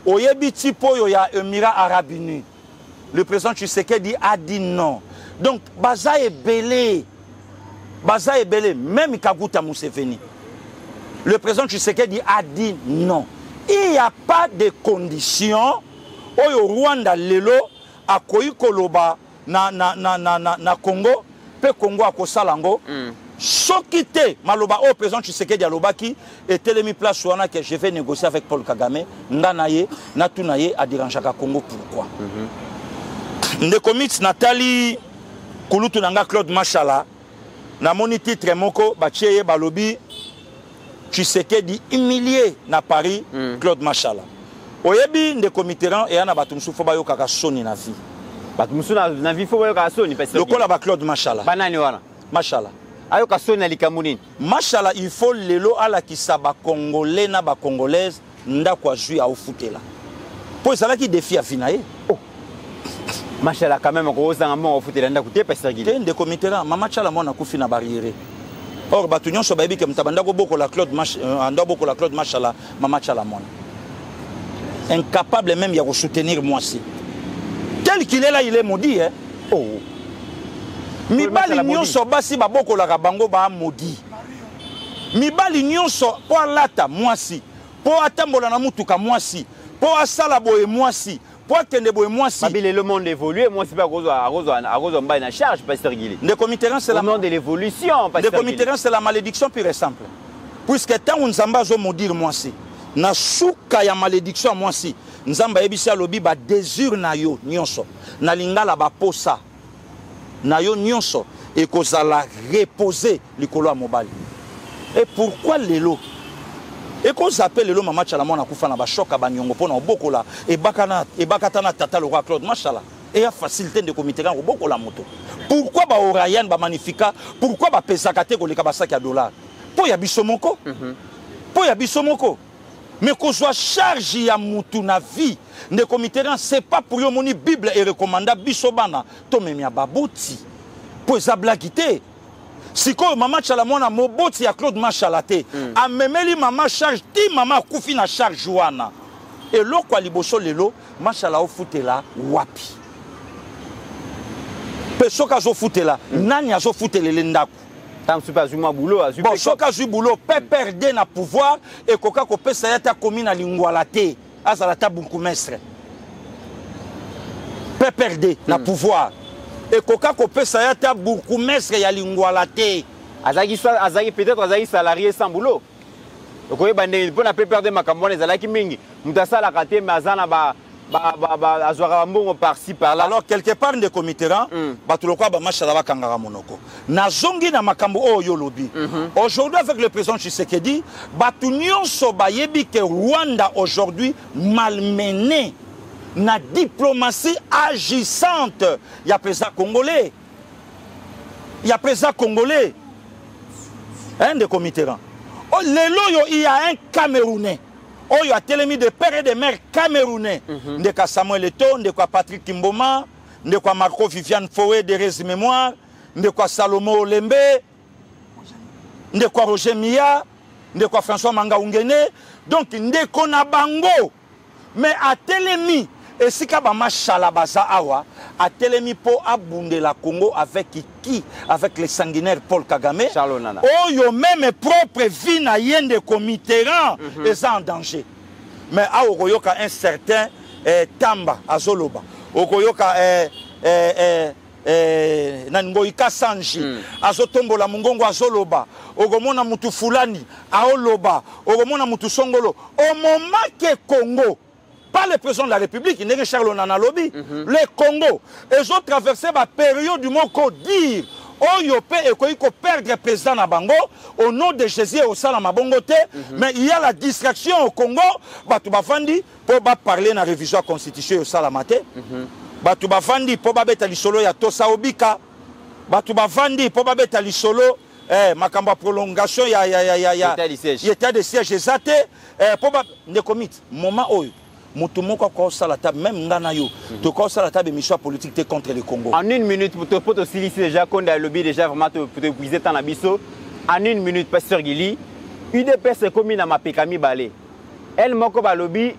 Oyebi type oyo ya Émirats Arabes Unis. Le président Tshisekedi a dit non. Donc, baza ebele. Baza ebele, même Kaguta Museveni. Le président Tshisekedi a dit non. Il n'y a pas de conditions oyo Rwanda lelo akoyi koloba na, na, na, na, na, na Congo mpe Congo akosala yango mm. soki te maloba oyo président Tshisekedi alobaki etelemi place wana ke je vais négocier avec Paul Kagame nga na ye natuna ye adirangeaka Congo pourquoi mm -hmm. ndeko mit natali kulutu na nga Claude Machala namoni titre moko batie ye balobi tshisekedi humilié na paris mm. claude machala oyebi ndeko mitterrand eya na bato mosusu fo bayokaka soni na vie. Bato mosusu na- na vi fo bayoka soni lokola baclaude machala. Banani wana? Machala. Ayoka soni na likambo nini? Machala il faut lelo alakisa bacongolais na bacongolaise ndako azwi aofutela mpo ezalaki defi ya vi na ye. Mashala quand même kozanga mbongo ofutela ndako te pasteur te ndeko mitterrand mama tyala mwana akufi na barriere. Or bato nyonso bayebi ke moto abanda kobokola claude Mach- euh, anda kobokola claude machala mama tyala mwana incapable même ya kosoutenir mwasi tel qu'il est là il est maudit eh? oh. mibali nyonso basi babokolaka bango bamodi mibali nyonso mpo alata mwasi mpo atambola na mutuka mwasi mpo asala boye mwasi mpo akende boye mwasi babi le monde évolue mwasi mpe akozwa mbai na charge pasteur gili. Ndeko mitterrand c'est la nom de l'évolution pasteur ndeko mitterrand c'est la malédiction pure et simple. Puisque ntango nzambe azomodire mwasi na suka ya malédiction ya mwasi nzambe ayebisi alobi badésir na yo nyonso. Na lingala baposa na yo nyonso. Ekozala repose likolo ya mobali. E pourquoi lelo? Ekozape lelo mama tyala mwana akufa na bashoka baniongo mpo na obokola. Ebakata na tata lokwa claude machala eya facilité ndeko mitterrand kobokola moto. Pourquoi baorayane bamagnifica pourquoi bapesaka te koleka basaki ya dollar mpo ya biso moko mpo ya biso moko me kozwa charge ya mutu na vie ndeko mitterrand c'est pas pour yo omoni bible erekomanda biso bana tomemi ya baboti mpo eza blaki te sikoyo mama tyala mwana moboti ya claude machala te mm. amemeli mama charge ti mama akufi na charge wana eloko ya liboso lelo machala ofutela wapi. Mpe soki azofutela mm. nani azofutelele ndako bon soki azwi boulot pprd na pouvoir ekoka kopesa ye ata komi na lingwala te azala ata bourgmestre pprd na pouvoir. Ekoka kopesa ye ata bourgmestre ya lingwala te azalaki soit azalaki peut-être azalaki salarié sans boulot. Okoyeba ndenge mpo na ppr makambo wana ezalaki mingi. Moto asalaka te me aza na ba par-ci alors quelque part ndeko mitterrand Mm. bato lokola bamashala bakangaka monoko. Nazongi na makambo oyo yo olobi. Aujourd'hui avec le président tshisekedi bato nyonso bayebi ke rwanda aujourd'hui malmené na diplomatie agissante. Ya président congolais. Ya président congolais. Hein, ndeko mitterrand Oh, lelo oyo il y a un camerounais oyo atelemi de père et de mère camerounais. Ndeko ya samuel eto ndeko ya patrik kimboma ndeko marco viviane foe de res mémoire ndeko salomo olembe ndeko roger mia ndeko françois mangaungene donc ndeko na bango mais atelemi esika bamashala baza awa atelemi mpo abundela congo avec qui? Avec le sanguinaire paul kagame. Oyo meme propre vie na ye ndeko mitterrand eza en danger. Mais awa okoyoka un certain eh, tamba azoloba. Okoyoka eh, eh, eh, eh, nani ngoyika sanji mm. azotombola mongongo azoloba. Okomona mutu fulani aoloba. Okomona mutu songolo. Au moment ke congo pas le président de la république ndenge charles onana alobi mm -hmm. le congo ezotraverse bapériode moko dire oyo mpe ekoki koperdre président na bango au nom de jésus ekosalama bongo te -hmm. mais il y a la distraction au congo bato bafandi mpo baparle na révision ya constitution eyosalama te -hmm. bato bafandi mpo babeta lisolo ya tosa obika bato bafandi mpo babeta lisolo eh, makambo ya prolongation ya, ya, ya, ya, ya, siège. ya état de siège eza te eh, mpo ba ndeko miti moment oyo moto moko akosala ta même nga na yo tokosala ta bémission ya politique te contre le congo. En une minute mpo tosilisi déjà konde alobi déjà vraiment toépuise ntan na biso. En une minute pasteur gili udps ekomi na mapeka mibale ele moko balobi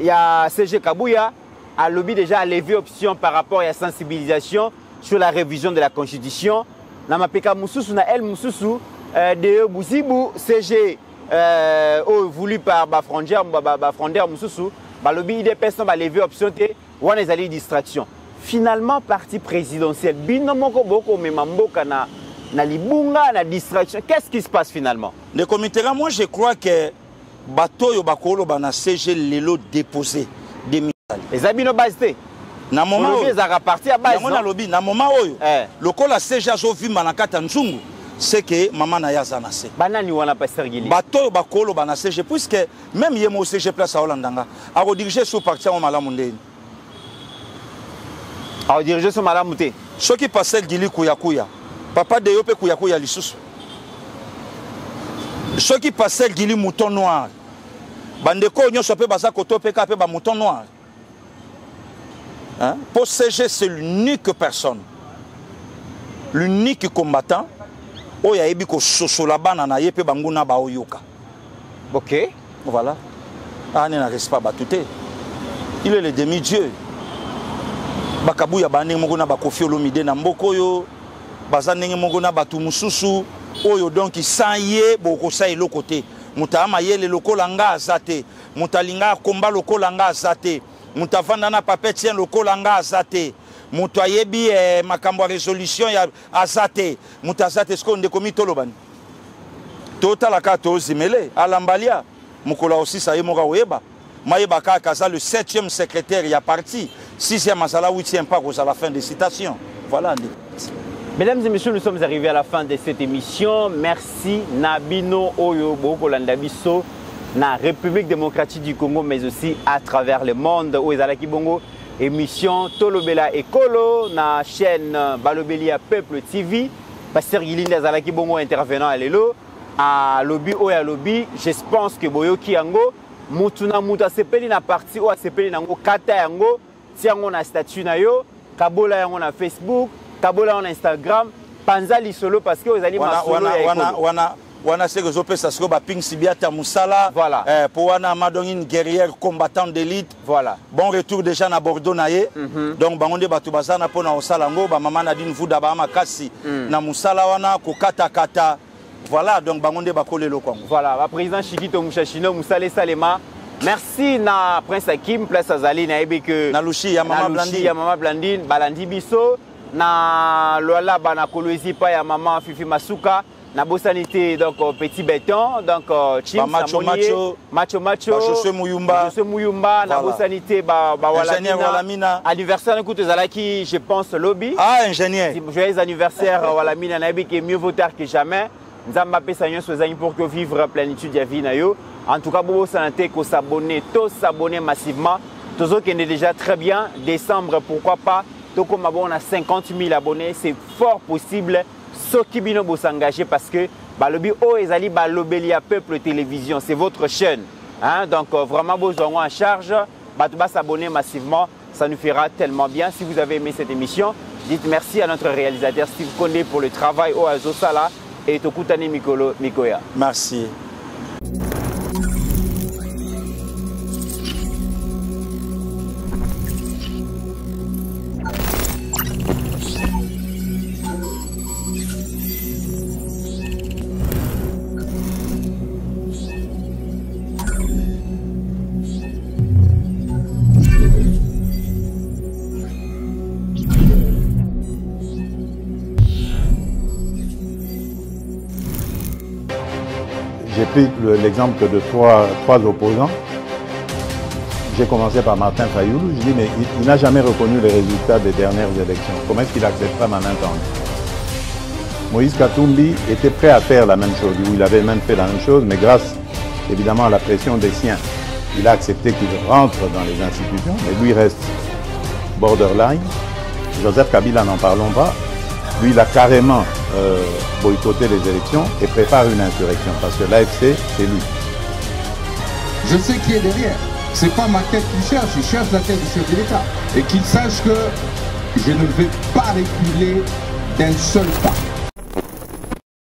ya cg kabuya alobi déjà alevé option par rapport ya sensibilisation sur la révision de la constitution. Na mapeka mosusu na ele mosusu euh, de buzibu cg euh, oyo voulu par bafrondere mosusu balobi idps no balevé option te wana ezali distraction. Finalement parti présidentiel bino moko bokomema mboka na, na libunga na distraction. Qu'est-ce qui se passe finalement? Ndeko mitterrand moi je crois que bato oyo bakoloba na cg lelo déposé. De misali eza bino base te na moment ezalaka parti ya base nalobi na moment oyo. Eh. lokola cg azovimba na kati ya nzungu c'est ke mama na ye aza na se. Banani wana pasteur gili? Bato oyo bakoloba na cg puisque même ye mo cg place aolanda nga akodirige sous parti yango malamu ndeni aodirige so malamu te. Soki pasel gili kuyakuya papa de yo mpe kuyakuya lisusu. Soki pasel gili mouton noir bandeko oyo nyonso mpe baza kotopeka mpe bamouton noir. Hein? mpo cg c'est l'unique personne l'unique combattant oyo ayebi kososola bana na ye mpe banguna baoyoka. Ok. Voilà. Ane na respect bato te. Il est le demi dieu bakabuya baa ndenge moko na bakofi olomide na mboka oyo baza ndenge moko na bato mosusu oyo donk san ye bokosala eloko te. Moto aya mayele lokola nga aza te. Moto alinga akomba lokola nga aza te. Moto avanda na pape tien lokola nga aza te moto ayebi eh, makambo ya résolution ya aza te moto aza te sikoyo ndeko mitolobani totala kaka tozimele alambalia mokolo aosisa ye moko akoyeba mayeba kaka aza le 7e secrétaire ya parti. 6e azala 8e mpa kozala fin de citation voilà nde Mesdames et messieurs, nous sommes arrivés à la fin de cette émission. Merci Nabino Oyo Bokolanda Biso na République démocratique du Congo, mais aussi à travers le monde. Oezalaki Bongo, émission Tolobela Ekolo na chaîne Balobelia Peuple TV. Pasteur Azalaki Bongo intervenant à l'élo. À lobby Oya lobby, je pense que Boyoki Yango, Mutuna Muta Sepeli na Oya Sepeli Nango Kata Yango, Tiango na statut na yo, Kabola Yango na Facebook, kabola wana instagram panza lisolo parce que ozali wana, masolo wana, ya wana, ekolo wana, wana seke ezopesa sikoyo bapingisi biata mosala Voilà. eh, po wana amadongi une guerrière combattant d'élite Voilà. bon retour déjà na bordeaux na ye donc bango nde bato baza na mpona kosala yango bamama nadine vuda baa makasi na mosala wana kokatakata voilà donc bango nde bakola eloko yango Voilà, ba président Chikito Mouchachino, Moussale Salema. Merci na Prince Hakim, Place Azali, na ebeke. na lushi ya mama na Lushi, blandi ya Mama Blandine, Balandi Biso. Na Lola, ba na Kolwezi pa ya Mama Fifi Masuka. Na Bosanité, donc euh, Petit Béton, donc euh, Chim, Ba Macho Macho. Macho Macho. Ba Josué Muyumba. Josué Muyumba, na Voilà. Bosanité, ba, ba Ingénieur Walamina. Anniversaire, écoute, Zalaki, je pense, lobby. ah ingénieur Joyeux anniversaire Walamina na yebi ke mieux vaut tard que jamais. nzambe apesa nyonso ezangi pour que vivre plénitude ya vie na yo en tout cas bobosana te kosabone tosabone massivement tozokende déjà très bien décembre pourquoi pas tokóma bongo na 50 000 abonnés c'est fort possible soki bino bosengage parce que balobi oyo ezali balobeli ya peuple télévision c'est votre chaîne hein? donc euh, vraiment bozwa yango en charge bato basabone massivement ça nous fera tellement bien si vous avez aimé cette émission dites merci à notre réalisateur Steve Kondé pour le travail au Azosala et Tokutani Mikolo Mikoya. merci pris le- l'exemple que de trois, trois opposants. J'ai commencé par Martin Fayoulou. Je dis, mais il, n'a jamais reconnu les résultats des dernières élections. Comment est-ce qu'il acceptera ma main tendue? Moïse Katumbi était prêt à faire la même chose. Il avait même fait la même chose, mais grâce évidemment à la pression des siens, il a accepté qu'il rentre dans les institutions, mais lui reste borderline. Joseph Kabila, n'en parlons pas. Lui, il a carrément euh, boycotté les élections et prépare une insurrection parce que l'AFC, c'est lui. Je sais qui est derrière. C'est pas ma tête qu'il cherche, il cherche la tête du chef de l'État. Et qu'il sache que je ne vais pas reculer d'un seul pas.